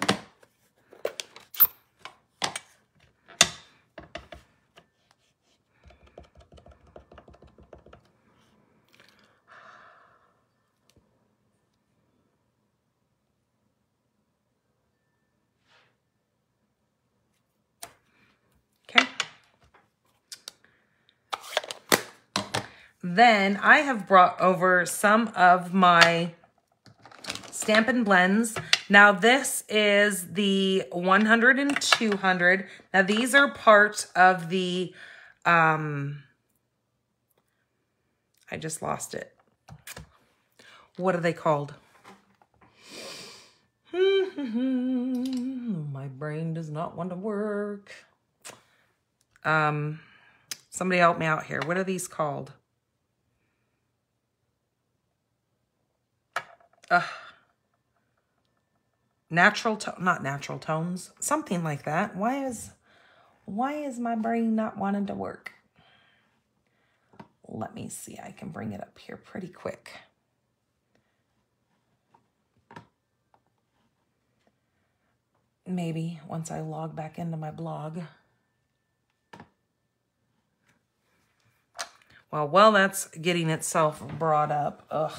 Then I have brought over some of my Stampin' Blends. Now this is the 100 and 200. Now these are part of the, um, I just lost it. What are they called? My brain does not want to work. Um, somebody help me out here. What are these called? Uh, natural tone, not natural tones, something like that. Why is, why is my brain not wanting to work? Let me see, I can bring it up here pretty quick. Maybe once I log back into my blog. Well, while that's getting itself brought up, ugh.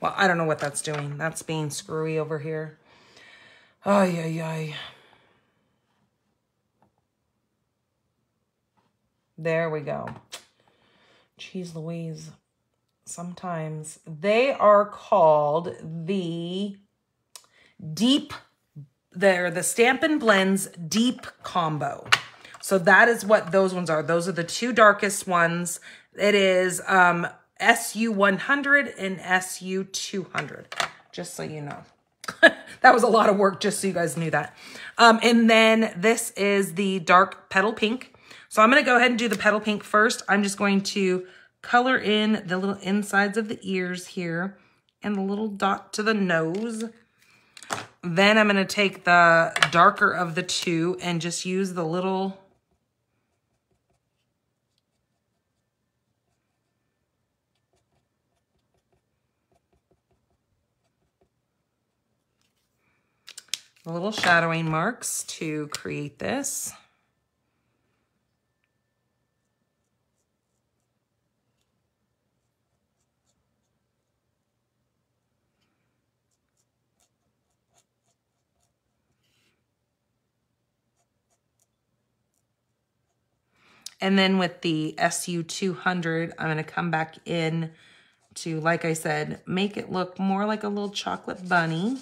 Well, I don't know what that's doing. That's being screwy over here. Ay, ay, ay. There we go. Cheese Louise. Sometimes they are called the deep, they're the Stampin' Blends Deep Combo. So that is what those ones are. Those are the two darkest ones. It is um, SU100 and SU200, just so you know. that was a lot of work, just so you guys knew that. Um, and then this is the dark petal pink. So I'm going to go ahead and do the petal pink first. I'm just going to color in the little insides of the ears here and the little dot to the nose. Then I'm going to take the darker of the two and just use the little little shadowing marks to create this. And then with the SU200, I'm going to come back in to, like I said, make it look more like a little chocolate bunny.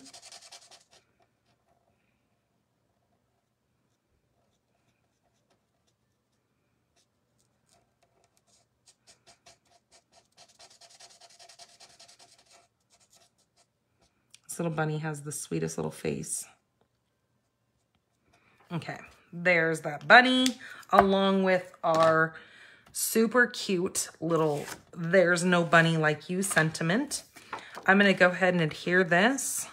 This little bunny has the sweetest little face. Okay, there's that bunny along with our super cute little there's no bunny like you sentiment. I'm going to go ahead and adhere this.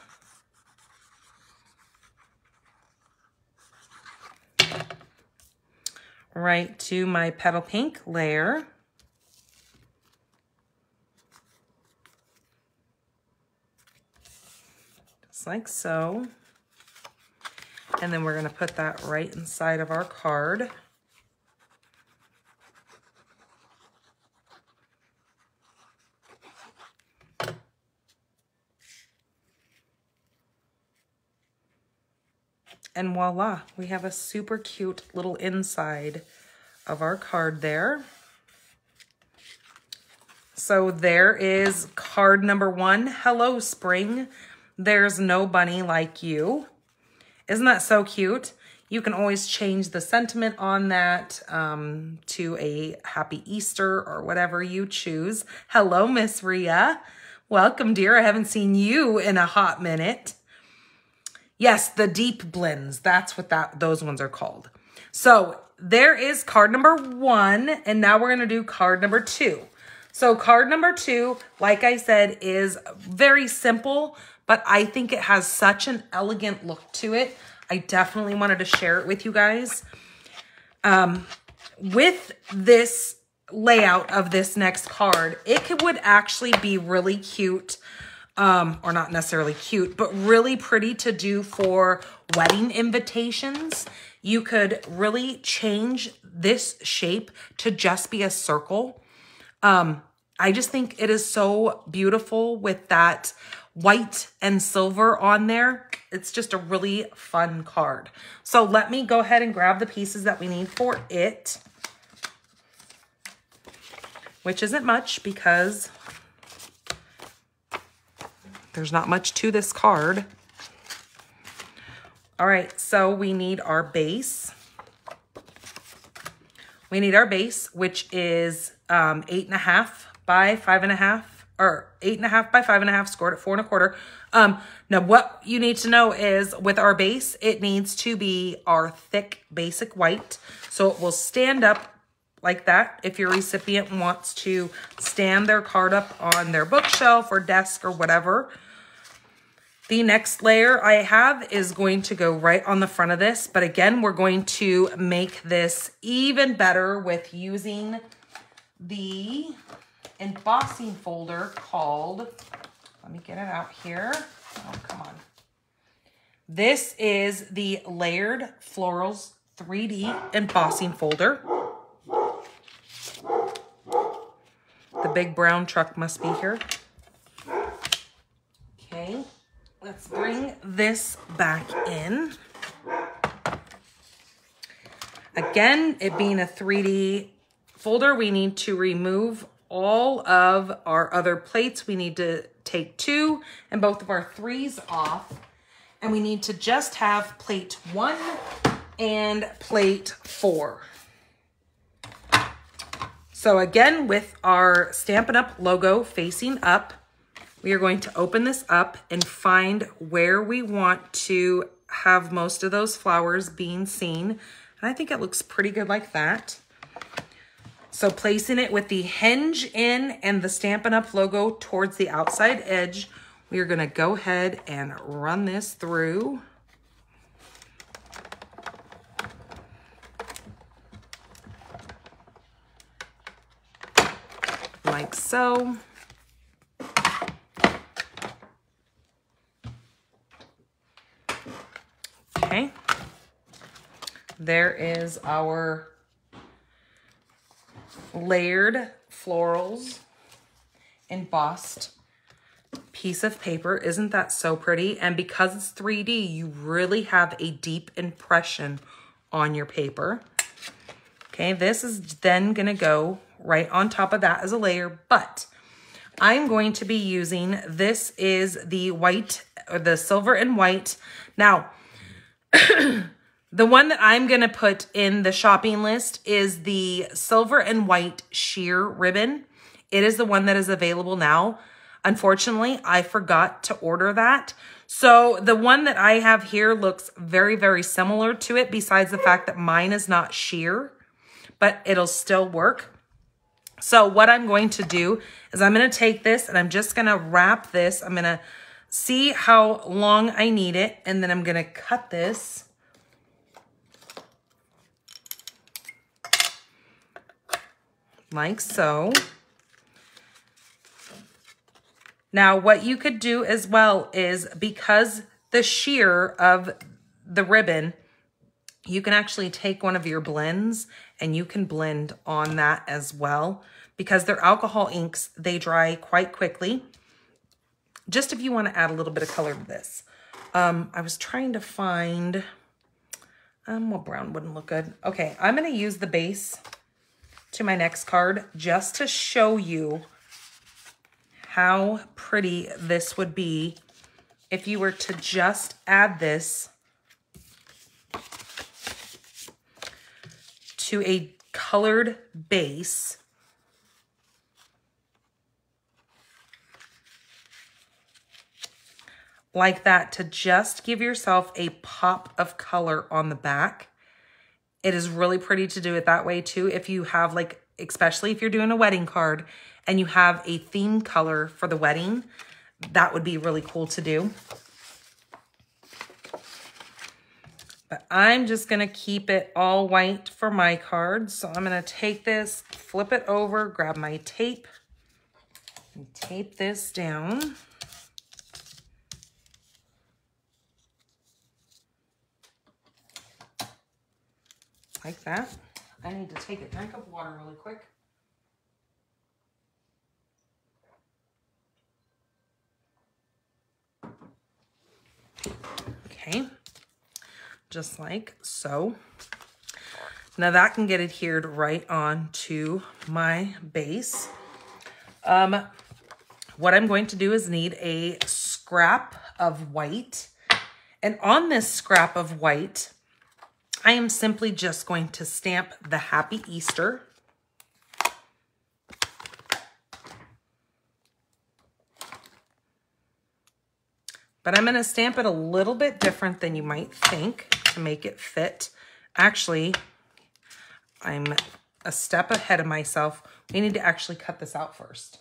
right to my petal pink layer. Like so. And then we're gonna put that right inside of our card. And voila, we have a super cute little inside of our card there. So there is card number one. Hello, spring. There's no bunny like you. Isn't that so cute? You can always change the sentiment on that um, to a happy Easter or whatever you choose. Hello, Miss Ria. Welcome, dear. I haven't seen you in a hot minute. Yes, the deep blends. That's what that those ones are called. So there is card number one, and now we're going to do card number two. So card number two, like I said, is very simple, but I think it has such an elegant look to it. I definitely wanted to share it with you guys. Um, with this layout of this next card, it could, would actually be really cute um, or not necessarily cute, but really pretty to do for wedding invitations. You could really change this shape to just be a circle. Um, I just think it is so beautiful with that white and silver on there. It's just a really fun card. So let me go ahead and grab the pieces that we need for it, which isn't much because there's not much to this card. All right, so we need our base. We need our base, which is um, eight and a half by five and a half, or eight and a half by five and a half, scored at four and a quarter. Um, now, what you need to know is with our base, it needs to be our thick basic white. So it will stand up like that if your recipient wants to stand their card up on their bookshelf or desk or whatever. The next layer I have is going to go right on the front of this, but again, we're going to make this even better with using the embossing folder called, let me get it out here. Oh, come on. This is the Layered Florals 3D embossing folder. The big brown truck must be here. Okay, let's bring this back in. Again, it being a 3D folder, we need to remove all of our other plates. We need to take two and both of our threes off. And we need to just have plate one and plate four. So again, with our Stampin' Up! logo facing up, we are going to open this up and find where we want to have most of those flowers being seen. And I think it looks pretty good like that. So placing it with the hinge in and the Stampin' Up! logo towards the outside edge, we are gonna go ahead and run this through. like so. Okay. There is our layered florals embossed piece of paper. Isn't that so pretty? And because it's 3D, you really have a deep impression on your paper. Okay, this is then gonna go right on top of that as a layer, but I'm going to be using, this is the white, or the silver and white. Now, the one that I'm going to put in the shopping list is the silver and white sheer ribbon. It is the one that is available now. Unfortunately, I forgot to order that. So the one that I have here looks very, very similar to it besides the fact that mine is not sheer, but it'll still work. So what I'm going to do is I'm going to take this and I'm just going to wrap this. I'm going to see how long I need it. And then I'm going to cut this. Like so. Now, what you could do as well is because the sheer of the ribbon, you can actually take one of your blends and you can blend on that as well because they're alcohol inks. They dry quite quickly. Just if you want to add a little bit of color to this. Um, I was trying to find, um, well, brown wouldn't look good. Okay, I'm going to use the base to my next card just to show you how pretty this would be if you were to just add this to a colored base. Like that to just give yourself a pop of color on the back. It is really pretty to do it that way too. If you have like, especially if you're doing a wedding card and you have a theme color for the wedding, that would be really cool to do. But I'm just to keep it all white for my cards. So I'm to take this, flip it over, grab my tape, and tape this down. Like that. I need to take a drink of water really quick. Okay just like so. Now that can get adhered right on to my base. Um, what I'm going to do is need a scrap of white. And on this scrap of white, I am simply just going to stamp the Happy Easter. But I'm going to stamp it a little bit different than you might think to make it fit. Actually, I'm a step ahead of myself. We need to actually cut this out first.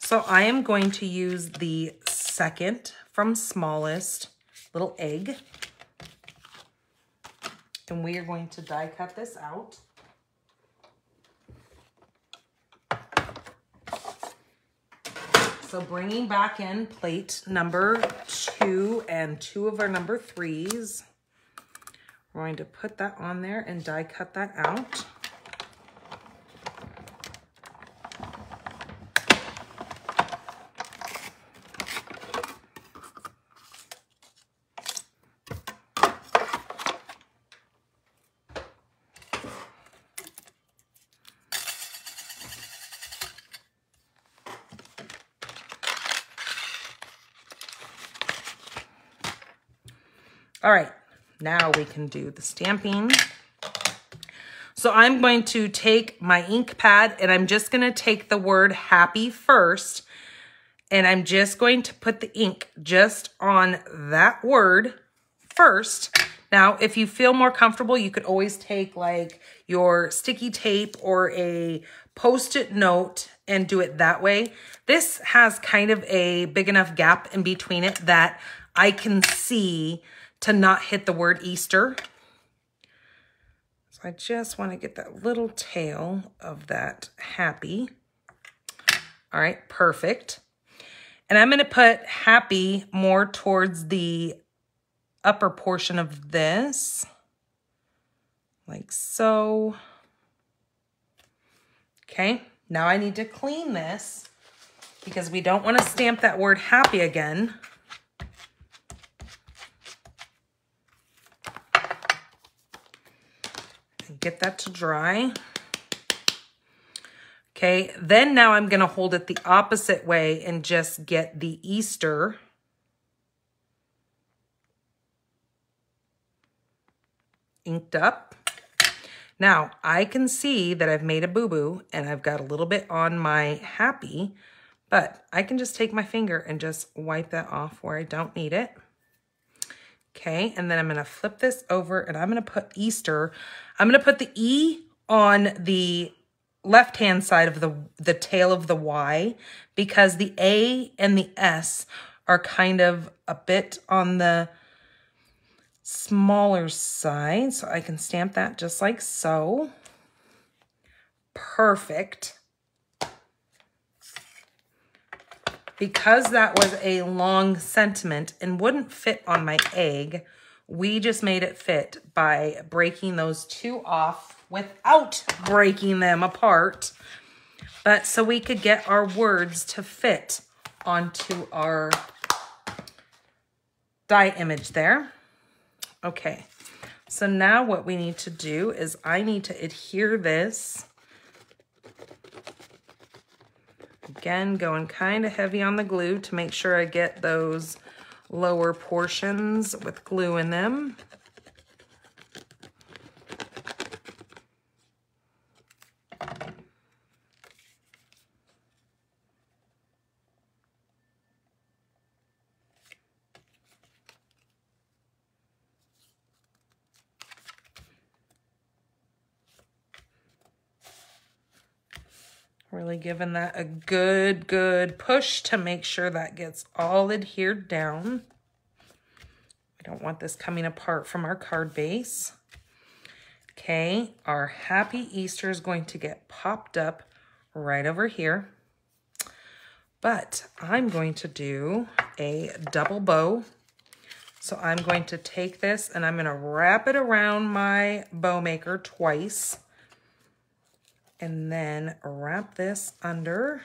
So I am going to use the second from smallest little egg. And we are going to die cut this out. So bringing back in plate number two and two of our number threes. We're going to put that on there and die cut that out. All right, now we can do the stamping. So I'm going to take my ink pad and I'm just going to take the word happy first. And I'm just going to put the ink just on that word first. Now, if you feel more comfortable, you could always take like your sticky tape or a post-it note and do it that way. This has kind of a big enough gap in between it that I can see to not hit the word Easter. So I just want to get that little tail of that happy. All right, perfect. And I'm going to put happy more towards the upper portion of this, like so. Okay, now I need to clean this because we don't want to stamp that word happy again. Get that to dry. Okay, then now I'm going to hold it the opposite way and just get the Easter. Inked up. Now, I can see that I've made a boo-boo and I've got a little bit on my happy, but I can just take my finger and just wipe that off where I don't need it. Okay, and then I'm to flip this over and I'm to put Easter. I'm to put the E on the left-hand side of the, the tail of the Y because the A and the S are kind of a bit on the smaller side. So I can stamp that just like so. Perfect. Because that was a long sentiment and wouldn't fit on my egg, we just made it fit by breaking those two off without breaking them apart. But so we could get our words to fit onto our die image there. Okay, so now what we need to do is I need to adhere this. Again, going kind of heavy on the glue to make sure I get those lower portions with glue in them. Really giving that a good, good push to make sure that gets all adhered down. I don't want this coming apart from our card base. Okay, our Happy Easter is going to get popped up right over here. But I'm going to do a double bow. So I'm going to take this and I'm going to wrap it around my bow maker twice and then wrap this under.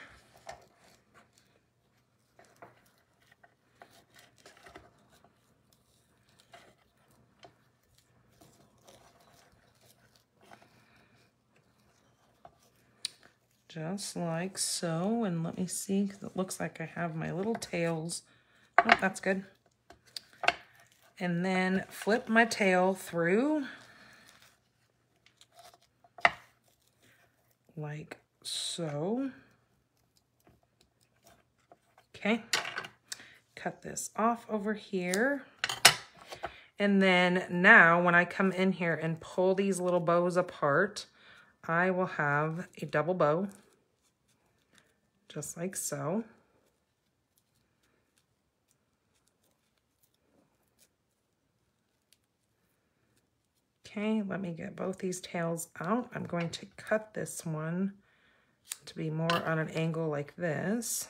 Just like so. And let me see, because it looks like I have my little tails. Oh, that's good. And then flip my tail through. Like so. Okay, cut this off over here. And then now when I come in here and pull these little bows apart, I will have a double bow, just like so. Okay, let me get both these tails out. I'm going to cut this one to be more on an angle like this.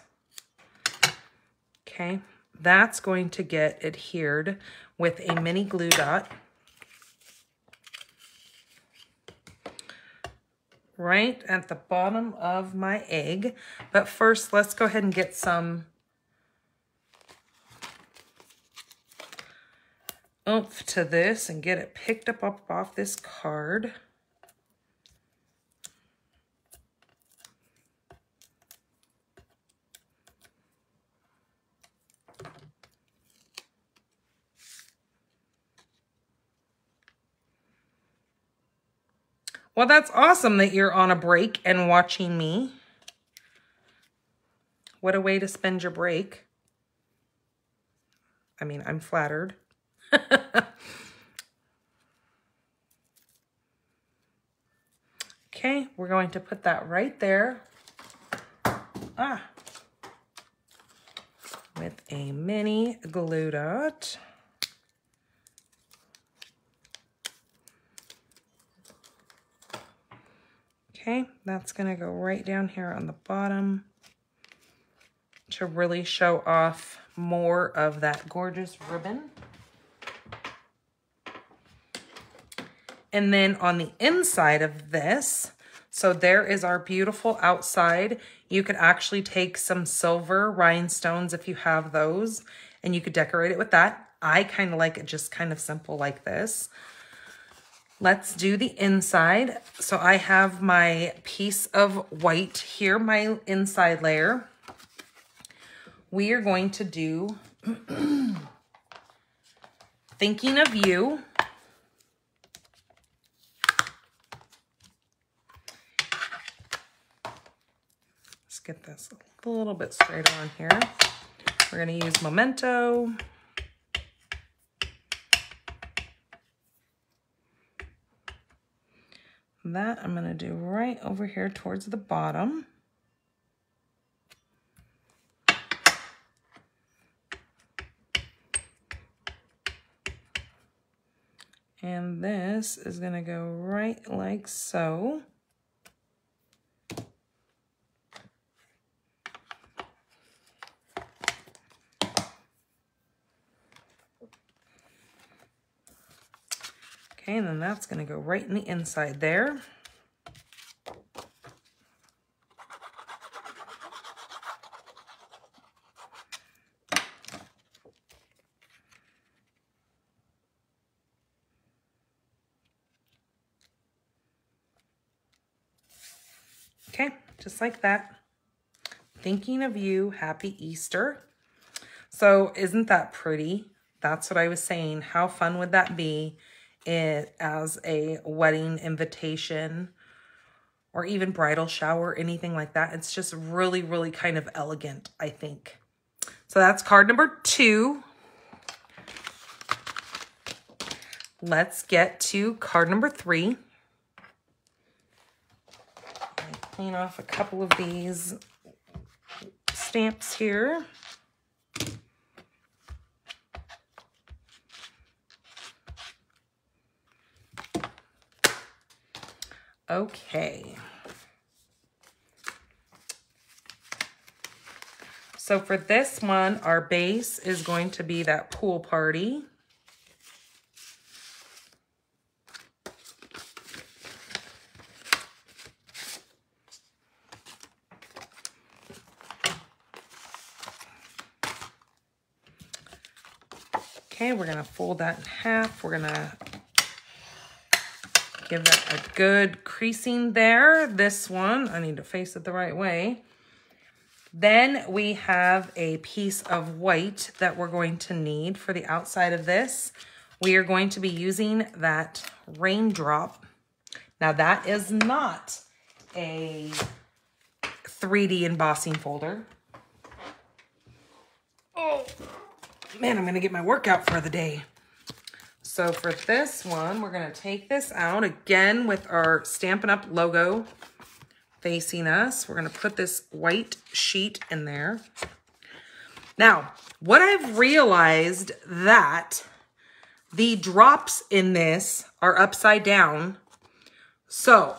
Okay, that's going to get adhered with a mini glue dot. Right at the bottom of my egg. But first, let's go ahead and get some oomph to this and get it picked up, up off this card. Well, that's awesome that you're on a break and watching me. What a way to spend your break. I mean, I'm flattered. okay, we're going to put that right there. Ah. With a mini glue dot. Okay, that's going to go right down here on the bottom to really show off more of that gorgeous ribbon. And then on the inside of this, so there is our beautiful outside. You could actually take some silver rhinestones if you have those, and you could decorate it with that. I kind of like it just kind of simple like this. Let's do the inside. So I have my piece of white here, my inside layer. We are going to do Thinking of You. Get this a little bit straighter on here. We're going to use Memento. That I'm going to do right over here towards the bottom. And this is going to go right like so. Okay, and then that's gonna go right in the inside there. Okay, just like that. Thinking of you, happy Easter. So isn't that pretty? That's what I was saying. How fun would that be it as a wedding invitation or even bridal shower, anything like that. It's just really, really kind of elegant, I think. So that's card number two. Let's get to card number three. Clean off a couple of these stamps here. Okay. So for this one, our base is going to be that pool party. Okay, we're to fold that in half. We're to Give that a good creasing there. This one, I need to face it the right way. Then we have a piece of white that we're going to need for the outside of this. We are going to be using that raindrop. Now that is not a 3D embossing folder. Oh, man, I'm gonna get my workout for the day. So for this one, we're gonna take this out again with our Stampin' Up! logo facing us. We're gonna put this white sheet in there. Now, what I've realized that the drops in this are upside down. So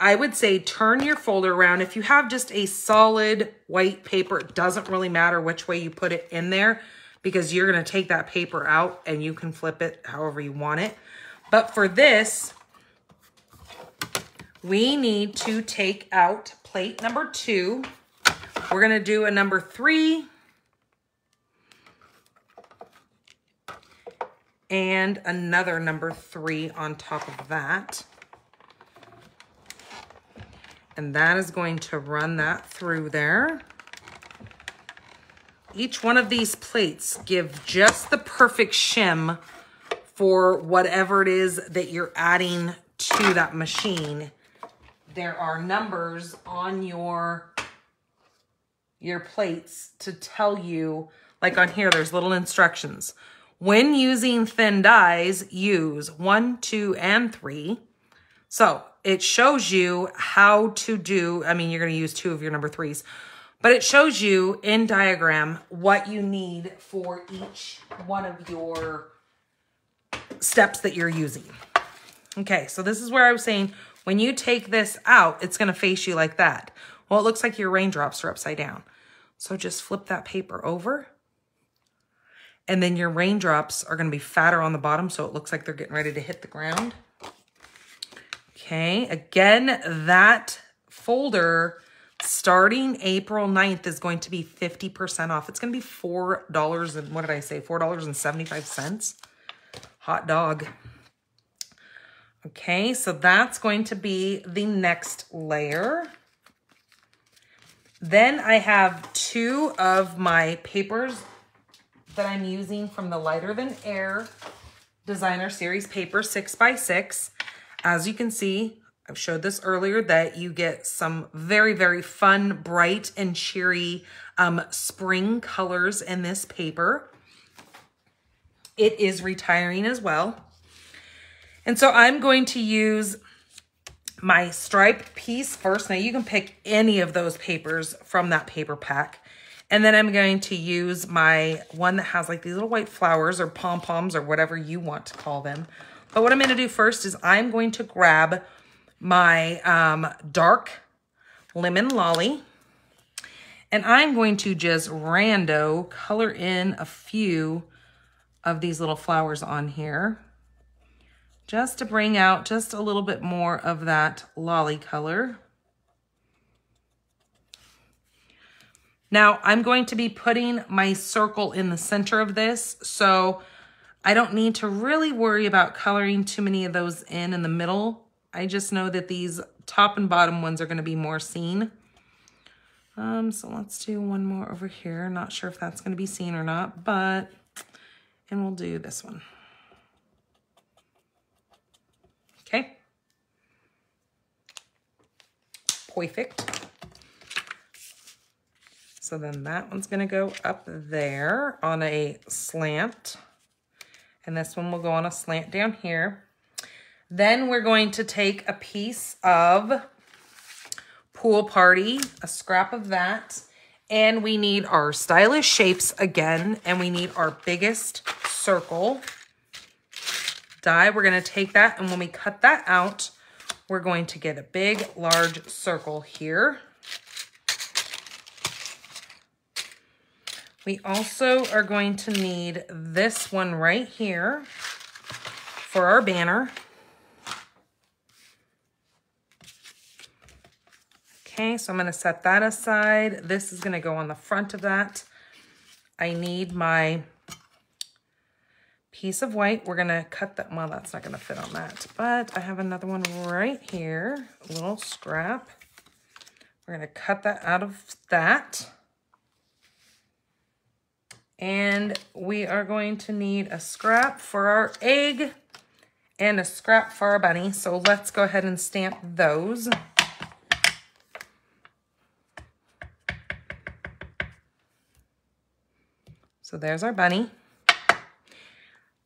I would say turn your folder around. If you have just a solid white paper, it doesn't really matter which way you put it in there because you're going to take that paper out and you can flip it however you want it. But for this, we need to take out plate number two. We're going to do a number three. And another number three on top of that. And that is going to run that through there. Each one of these plates give just the perfect shim for whatever it is that you're adding to that machine. There are numbers on your, your plates to tell you, like on here, there's little instructions. When using thin dies, use one, two, and three. So it shows you how to do, I mean, you're going to use two of your number threes. But it shows you in diagram what you need for each one of your steps that you're using. Okay, so this is where I was saying, when you take this out, it's gonna face you like that. Well, it looks like your raindrops are upside down. So just flip that paper over and then your raindrops are gonna be fatter on the bottom so it looks like they're getting ready to hit the ground. Okay, again, that folder starting April 9th is going to be 50% off. It's going to be $4 and what did I say? $4.75. Hot dog. Okay, so that's going to be the next layer. Then I have two of my papers that I'm using from the Lighter Than Air Designer Series paper 6x6. As you can see, I've showed this earlier that you get some very, very fun, bright and cheery um, spring colors in this paper. It is retiring as well. And so I'm going to use my stripe piece first. Now you can pick any of those papers from that paper pack. And then I'm going to use my one that has like these little white flowers or pom-poms or whatever you want to call them. But what I'm going to do first is I'm going to grab my um, dark lemon lolly. And I'm going to just rando color in a few of these little flowers on here just to bring out just a little bit more of that lolly color. Now I'm going to be putting my circle in the center of this, so I don't need to really worry about coloring too many of those in in the middle. I just know that these top and bottom ones are going to be more seen. Um, so let's do one more over here. Not sure if that's going to be seen or not, but, and we'll do this one. Okay. Perfect. So then that one's gonna go up there on a slant. And this one will go on a slant down here. Then we're going to take a piece of Pool Party, a scrap of that. And we need our stylish shapes again. And we need our biggest circle die. We're going to take that. And when we cut that out, we're going to get a big, large circle here. We also are going to need this one right here for our banner. Okay, so I'm to set that aside. This is to go on the front of that. I need my piece of white. We're to cut that. Well, that's not to fit on that. But I have another one right here. A little scrap. We're to cut that out of that. And we are going to need a scrap for our egg and a scrap for our bunny. So let's go ahead and stamp those. So there's our bunny.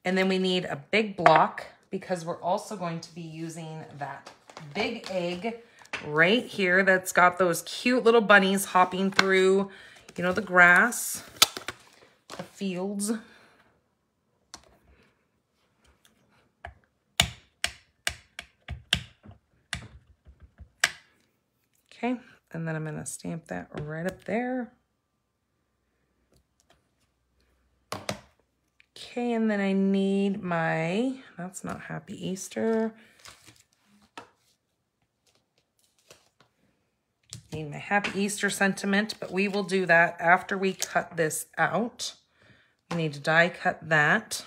And then we need a big block because we're also going to be using that big egg right here that's got those cute little bunnies hopping through, you know, the grass the fields. Okay, and then I'm going to stamp that right up there. Okay, and then I need my, that's not Happy Easter. Need my Happy Easter sentiment, but we will do that after we cut this out. We need to die cut that.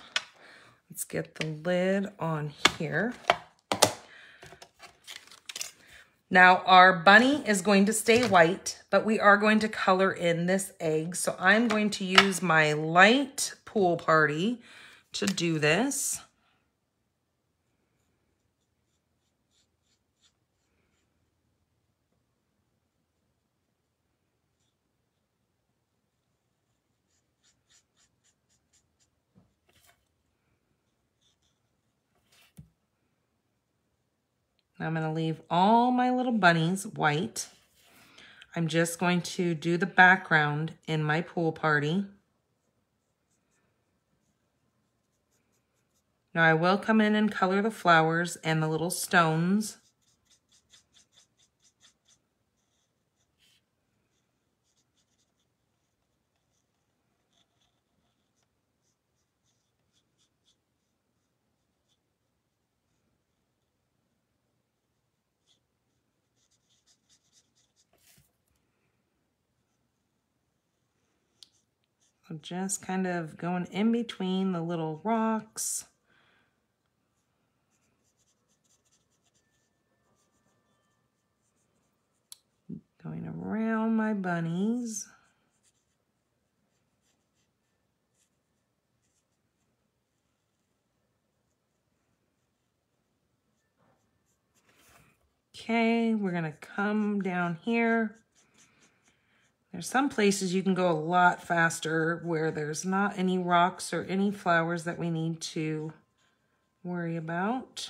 Let's get the lid on here. Now our bunny is going to stay white, but we are going to color in this egg. So I'm going to use my light pool party to do this. I'm going to leave all my little bunnies white. I'm just going to do the background in my pool party. Now I will come in and color the flowers and the little stones. Just kind of going in between the little rocks. Going around my bunnies. Okay, we're to come down here. There's some places you can go a lot faster where there's not any rocks or any flowers that we need to worry about.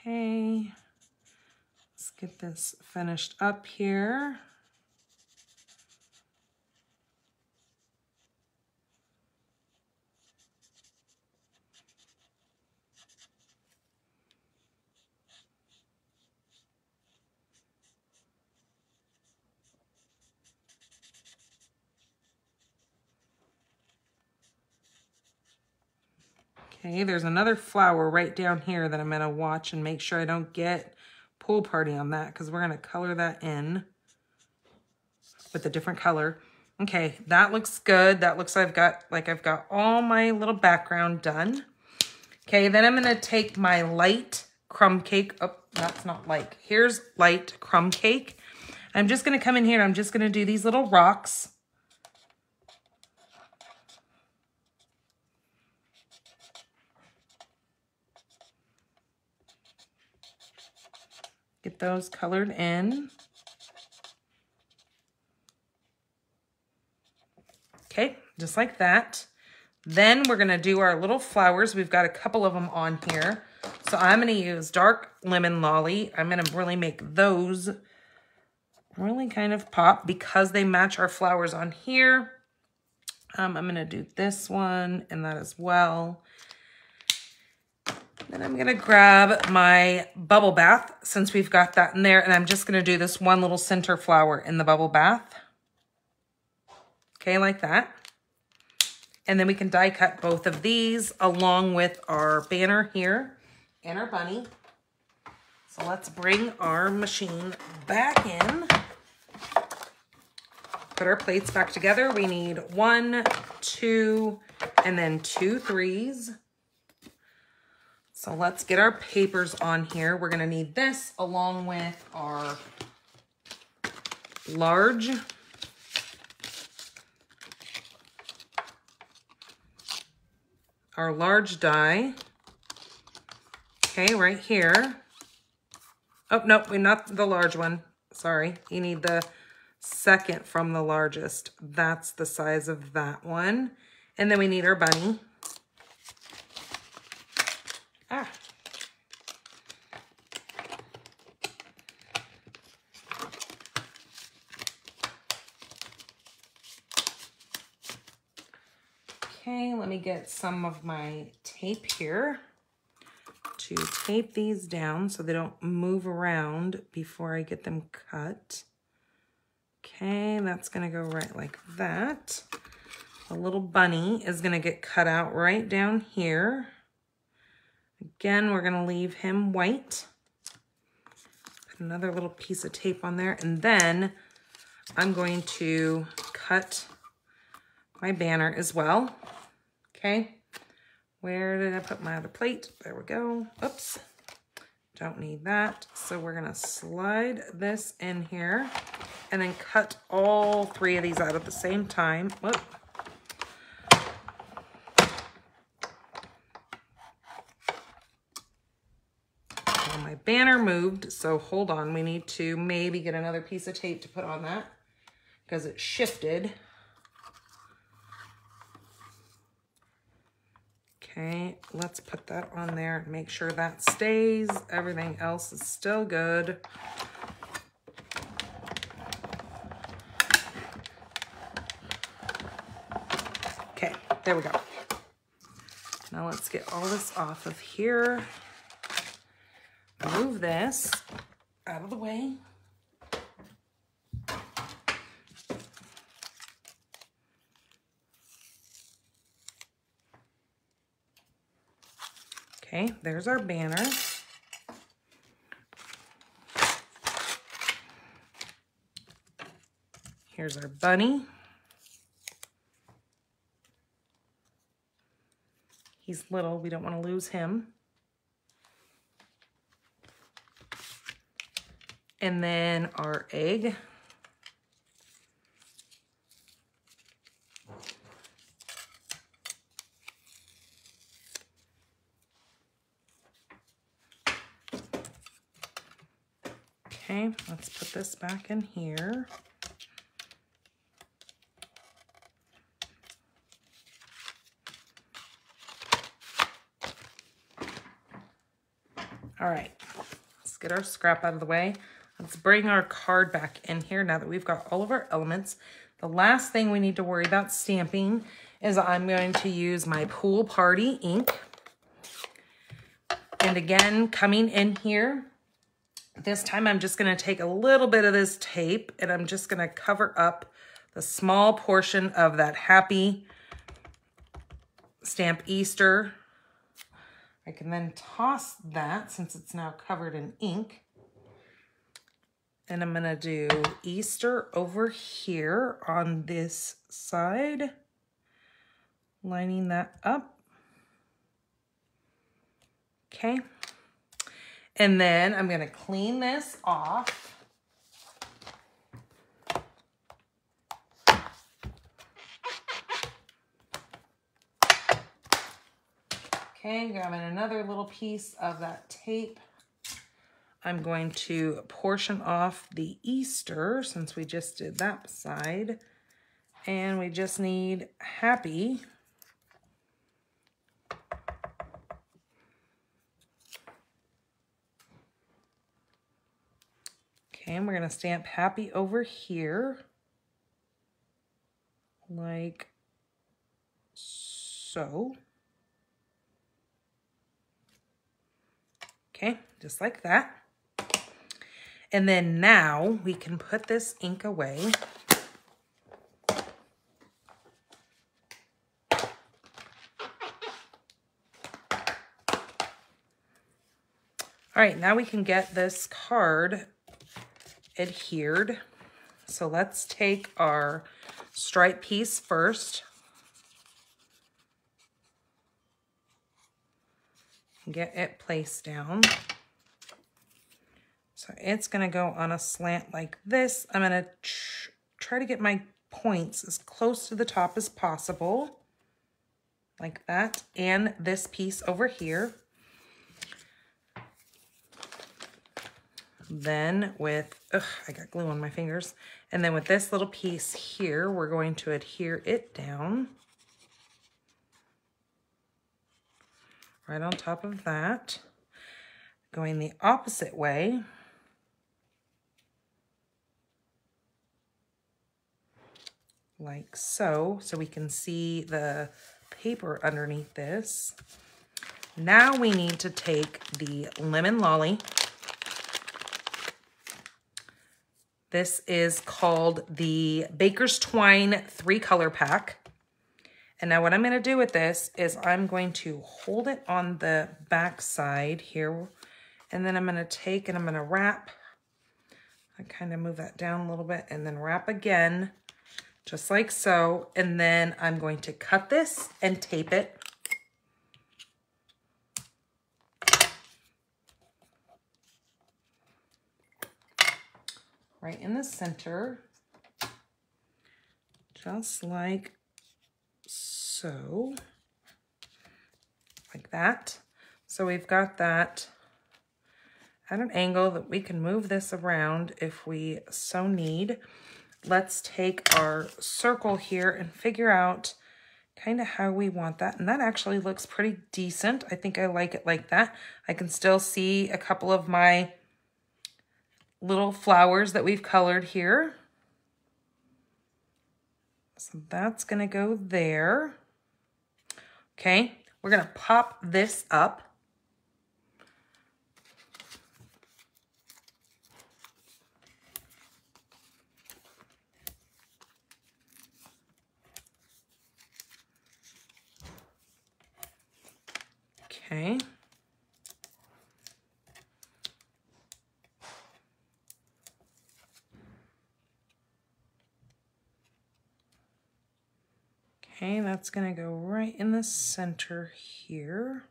Okay let's get this finished up here. Okay, there's another flower right down here that I'm to watch and make sure I don't get pool party on that because we're to color that in with a different color. Okay, that looks good. That looks like I've got like I've got all my little background done. Okay, then I'm to take my light crumb cake. Oh, that's not like. Here's light crumb cake. I'm just to come in here and I'm just to do these little rocks. Those colored in. Okay, just like that. Then we're gonna do our little flowers. We've got a couple of them on here. So I'm gonna use dark lemon lolly. I'm gonna really make those really kind of pop because they match our flowers on here. Um, I'm gonna do this one and that as well. Then I'm gonna grab my bubble bath since we've got that in there and I'm just gonna do this one little center flower in the bubble bath. Okay, like that. And then we can die cut both of these along with our banner here and our bunny. So let's bring our machine back in. Put our plates back together. We need one, two, and then two threes. So let's get our papers on here. We're gonna need this along with our large our large die. Okay, right here. Oh, nope, we're not the large one. Sorry, you need the second from the largest. That's the size of that one. And then we need our bunny. Ah. Okay, let me get some of my tape here to tape these down so they don't move around before I get them cut. Okay, that's gonna go right like that. The little bunny is gonna get cut out right down here. Again, we're gonna leave him white. Put another little piece of tape on there. And then I'm going to cut my banner as well. Okay. Where did I put my other plate? There we go. Oops. Don't need that. So we're gonna slide this in here and then cut all three of these out at the same time. Whoop. my banner moved, so hold on. We need to maybe get another piece of tape to put on that because it shifted. Okay, let's put that on there and make sure that stays. Everything else is still good. Okay, there we go. Now let's get all this off of here move this out of the way. Okay, there's our banner. Here's our bunny. He's little, we don't want to lose him. And then our egg. Okay, let's put this back in here. All right, let's get our scrap out of the way. Let's bring our card back in here now that we've got all of our elements. The last thing we need to worry about stamping is I'm going to use my Pool Party ink. And again, coming in here, this time I'm just gonna take a little bit of this tape and I'm just gonna cover up the small portion of that happy stamp Easter I can then toss that since it's now covered in ink. And I'm gonna do Easter over here on this side, lining that up. Okay. And then I'm gonna clean this off. Okay, grabbing another little piece of that tape. I'm going to portion off the Easter since we just did that side. And we just need happy. Okay, and we're going to stamp happy over here. Like so. Okay, just like that. And then now we can put this ink away. All right, now we can get this card adhered. So let's take our stripe piece first. Get it placed down. So it's going to go on a slant like this. I'm going to tr try to get my points as close to the top as possible. Like that. And this piece over here. Then with, ugh, I got glue on my fingers. And then with this little piece here, we're going to adhere it down. Right on top of that. Going the opposite way. Like so, so we can see the paper underneath this. Now we need to take the Lemon Lolly. This is called the Baker's Twine three color pack. And now what I'm going to do with this is I'm going to hold it on the back side here. And then I'm going to take and I'm going to wrap. I kind of move that down a little bit and then wrap again just like so. And then I'm going to cut this and tape it. Right in the center, just like so, like that. So we've got that at an angle that we can move this around if we so need let's take our circle here and figure out kind of how we want that. And that actually looks pretty decent. I think I like it like that. I can still see a couple of my little flowers that we've colored here. So that's to go there. Okay, we're to pop this up. Okay. Okay, that's going to go right in the center here.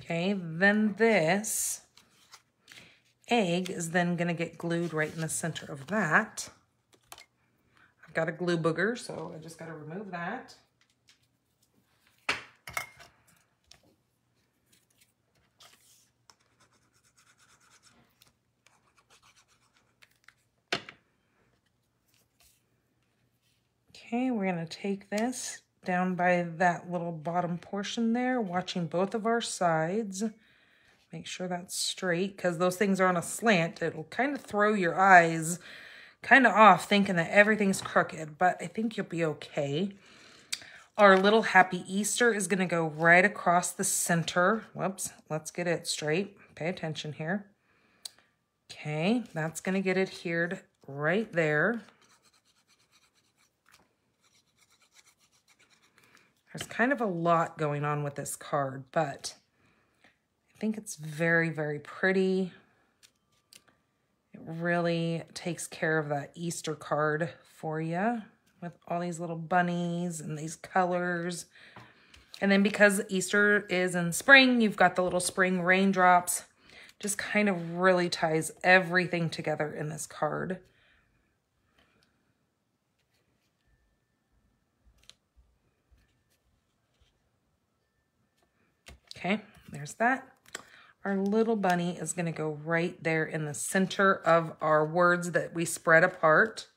Okay, then this egg is then going to get glued right in the center of that. I've got a glue booger, so I just got to remove that. Okay, we're going to take this down by that little bottom portion there, watching both of our sides. Make sure that's straight because those things are on a slant. It'll kind of throw your eyes kind of off thinking that everything's crooked, but I think you'll be okay. Our little happy Easter is going to go right across the center. Whoops, let's get it straight. Pay attention here. Okay, that's going to get adhered right there. There's kind of a lot going on with this card, but I think it's very, very pretty. It really takes care of that Easter card for you with all these little bunnies and these colors. And then because Easter is in spring, you've got the little spring raindrops. Just kind of really ties everything together in this card. Okay, there's that. Our little bunny is going to go right there in the center of our words that we spread apart.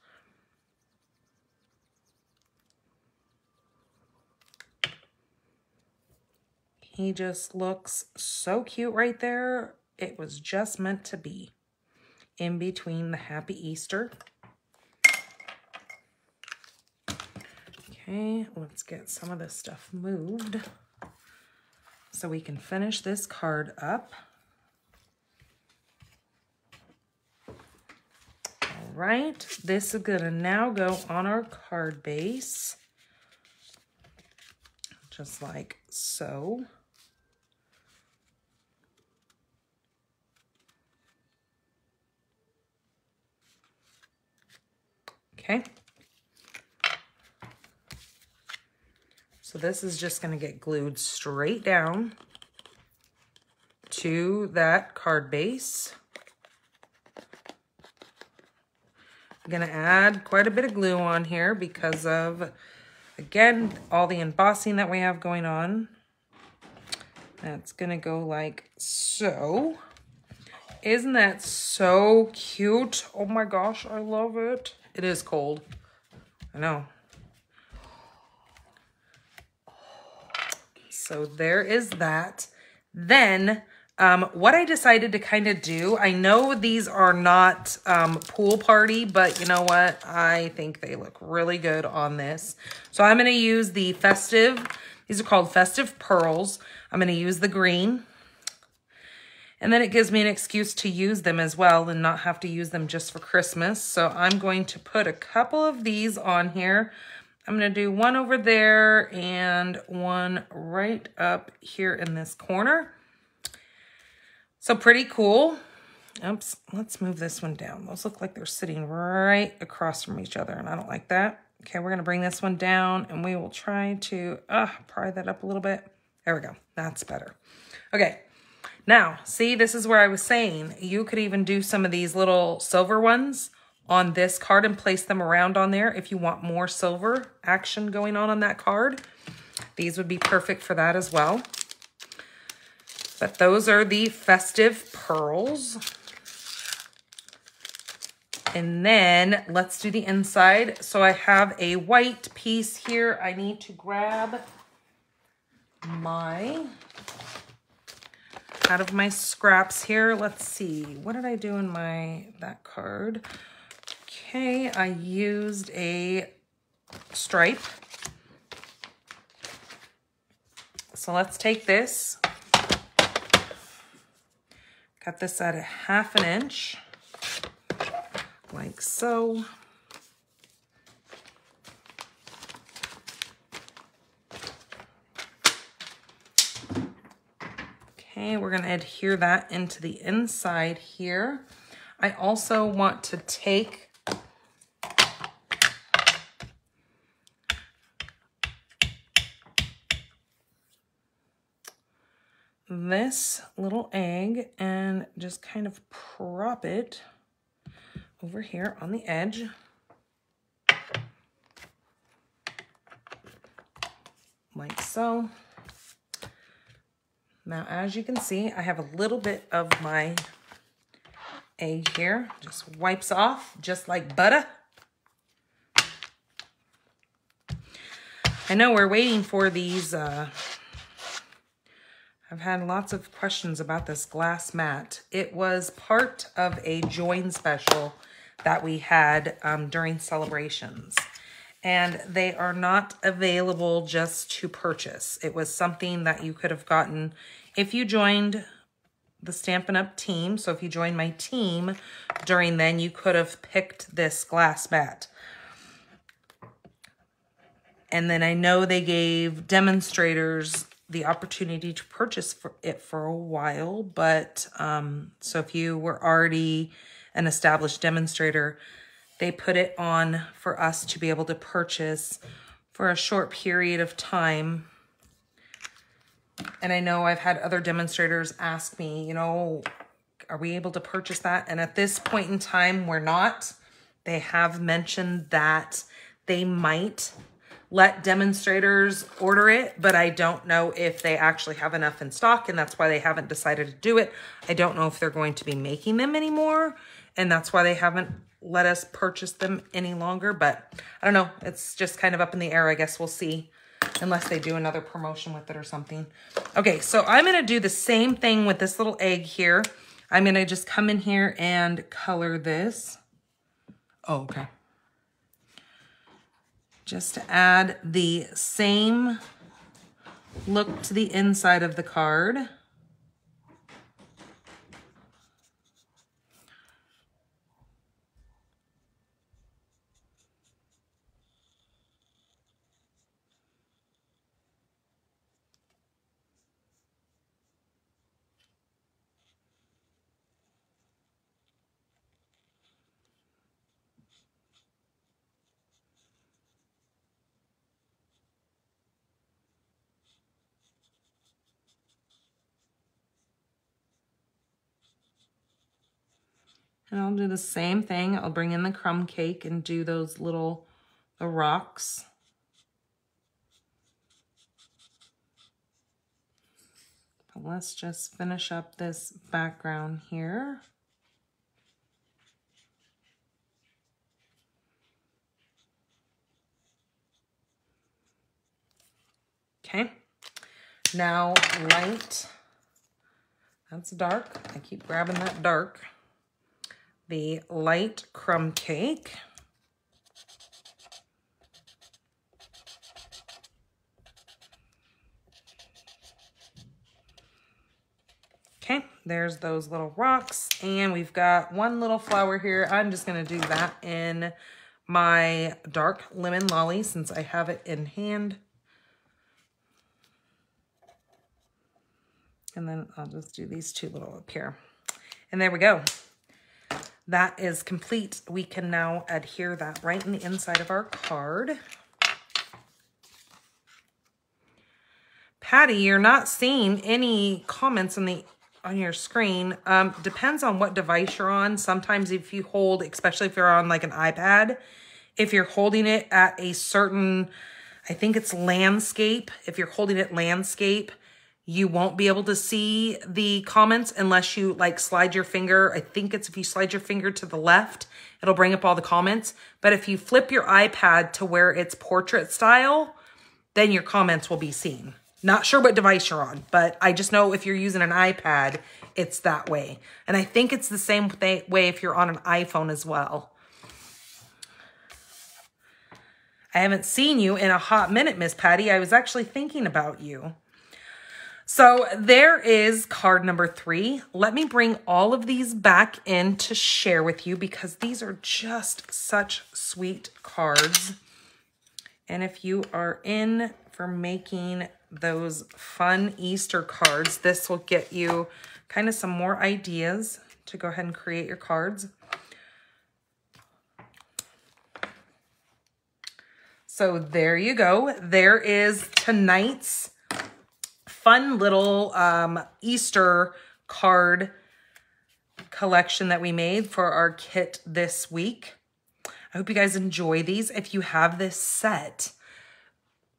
He just looks so cute right there. It was just meant to be in between the Happy Easter. Okay, let's get some of this stuff moved so we can finish this card up. All right, this is gonna now go on our card base, just like so. Okay. So this is just going to get glued straight down to that card base. I'm going to add quite a bit of glue on here because of, again, all the embossing that we have going on. That's going to go like so. Isn't that so cute? Oh my gosh, I love it. It is cold. I know. So there is that. Then um, what I decided to kind of do, I know these are not um, pool party, but you know what? I think they look really good on this. So I'm going to use the festive, these are called festive pearls. I'm going to use the green. And then it gives me an excuse to use them as well and not have to use them just for Christmas. So I'm going to put a couple of these on here. I'm going to do one over there and one right up here in this corner. So pretty cool. Oops, let's move this one down. Those look like they're sitting right across from each other, and I don't like that. Okay, we're going to bring this one down, and we will try to uh, pry that up a little bit. There we go. That's better. Okay, now, see, this is where I was saying you could even do some of these little silver ones on this card and place them around on there if you want more silver action going on on that card. These would be perfect for that as well. But those are the festive pearls. And then let's do the inside. So I have a white piece here. I need to grab my, out of my scraps here. Let's see, what did I do in my, that card? Okay, I used a stripe. So let's take this, cut this at a half an inch, like so. Okay, we're gonna adhere that into the inside here. I also want to take this little egg and just kind of prop it over here on the edge. Like so. Now, as you can see, I have a little bit of my egg here. Just wipes off, just like butter. I know we're waiting for these uh, I've had lots of questions about this glass mat. It was part of a join special that we had um, during celebrations. And they are not available just to purchase. It was something that you could have gotten if you joined the Stampin' Up! team. So if you joined my team during then, you could have picked this glass mat. And then I know they gave demonstrators the opportunity to purchase for it for a while, but um, so if you were already an established demonstrator, they put it on for us to be able to purchase for a short period of time. And I know I've had other demonstrators ask me, you know, are we able to purchase that? And at this point in time, we're not. They have mentioned that they might let demonstrators order it, but I don't know if they actually have enough in stock and that's why they haven't decided to do it. I don't know if they're going to be making them anymore and that's why they haven't let us purchase them any longer, but I don't know. It's just kind of up in the air. I guess we'll see unless they do another promotion with it or something. Okay, so I'm to do the same thing with this little egg here. I'm to just come in here and color this. Oh, okay just to add the same look to the inside of the card. And I'll do the same thing. I'll bring in the crumb cake and do those little the rocks. But let's just finish up this background here. Okay, now light. That's dark. I keep grabbing that dark the light crumb cake. Okay, there's those little rocks. And we've got one little flower here. I'm just going to do that in my dark lemon lolly since I have it in hand. And then I'll just do these two little up here. And there we go. That is complete. We can now adhere that right in the inside of our card. Patty, you're not seeing any comments on the on your screen. Um, depends on what device you're on. Sometimes if you hold, especially if you're on like an iPad, if you're holding it at a certain, I think it's landscape. If you're holding it landscape, you won't be able to see the comments unless you like slide your finger. I think it's if you slide your finger to the left, it'll bring up all the comments. But if you flip your iPad to where it's portrait style, then your comments will be seen. Not sure what device you're on, but I just know if you're using an iPad, it's that way. And I think it's the same way if you're on an iPhone as well. I haven't seen you in a hot minute, Miss Patty. I was actually thinking about you. So there is card number three. Let me bring all of these back in to share with you because these are just such sweet cards. And if you are in for making those fun Easter cards, this will get you kind of some more ideas to go ahead and create your cards. So there you go. There is tonight's fun little um, Easter card collection that we made for our kit this week. I hope you guys enjoy these. If you have this set,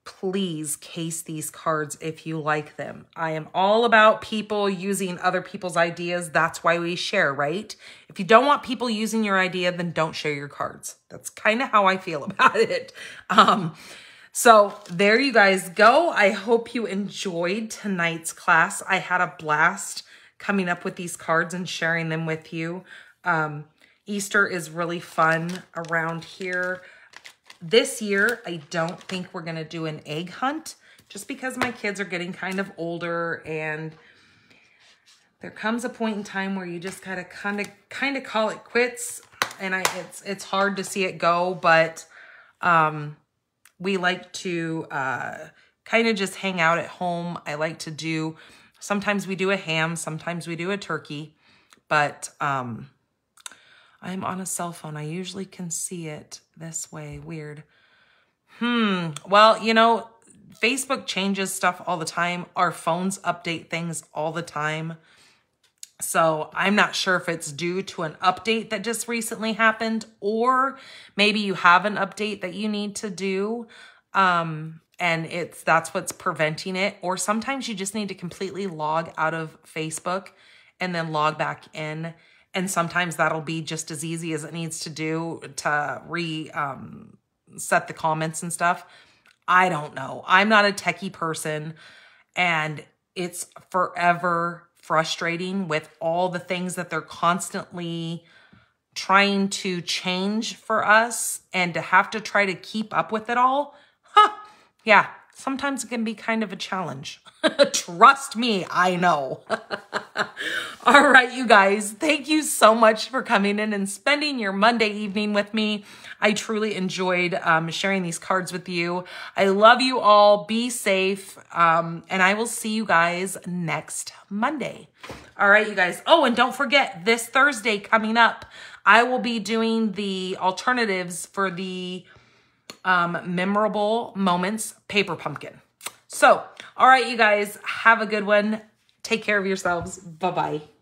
please case these cards if you like them. I am all about people using other people's ideas. That's why we share, right? If you don't want people using your idea, then don't share your cards. That's kind of how I feel about it. Um, so there you guys go. I hope you enjoyed tonight's class. I had a blast coming up with these cards and sharing them with you. Um, Easter is really fun around here. This year, I don't think we're going to do an egg hunt just because my kids are getting kind of older and there comes a point in time where you just gotta kind of kind of call it quits and I it's it's hard to see it go but um we like to uh, kind of just hang out at home. I like to do, sometimes we do a ham, sometimes we do a turkey, but um, I'm on a cell phone. I usually can see it this way. Weird. Hmm. Well, you know, Facebook changes stuff all the time. Our phones update things all the time. So I'm not sure if it's due to an update that just recently happened or maybe you have an update that you need to do. Um, and it's that's what's preventing it. Or sometimes you just need to completely log out of Facebook and then log back in. And sometimes that'll be just as easy as it needs to do to re um, set the comments and stuff. I don't know. I'm not a techie person and it's forever frustrating with all the things that they're constantly trying to change for us and to have to try to keep up with it all. Huh. Yeah, sometimes it can be kind of a challenge. Trust me, I know. All right, you guys, thank you so much for coming in and spending your Monday evening with me. I truly enjoyed um, sharing these cards with you. I love you all. Be safe. Um, and I will see you guys next Monday. All right, you guys. Oh, and don't forget this Thursday coming up, I will be doing the alternatives for the um, memorable moments paper pumpkin. So, all right, you guys, have a good one. Take care of yourselves. Bye bye.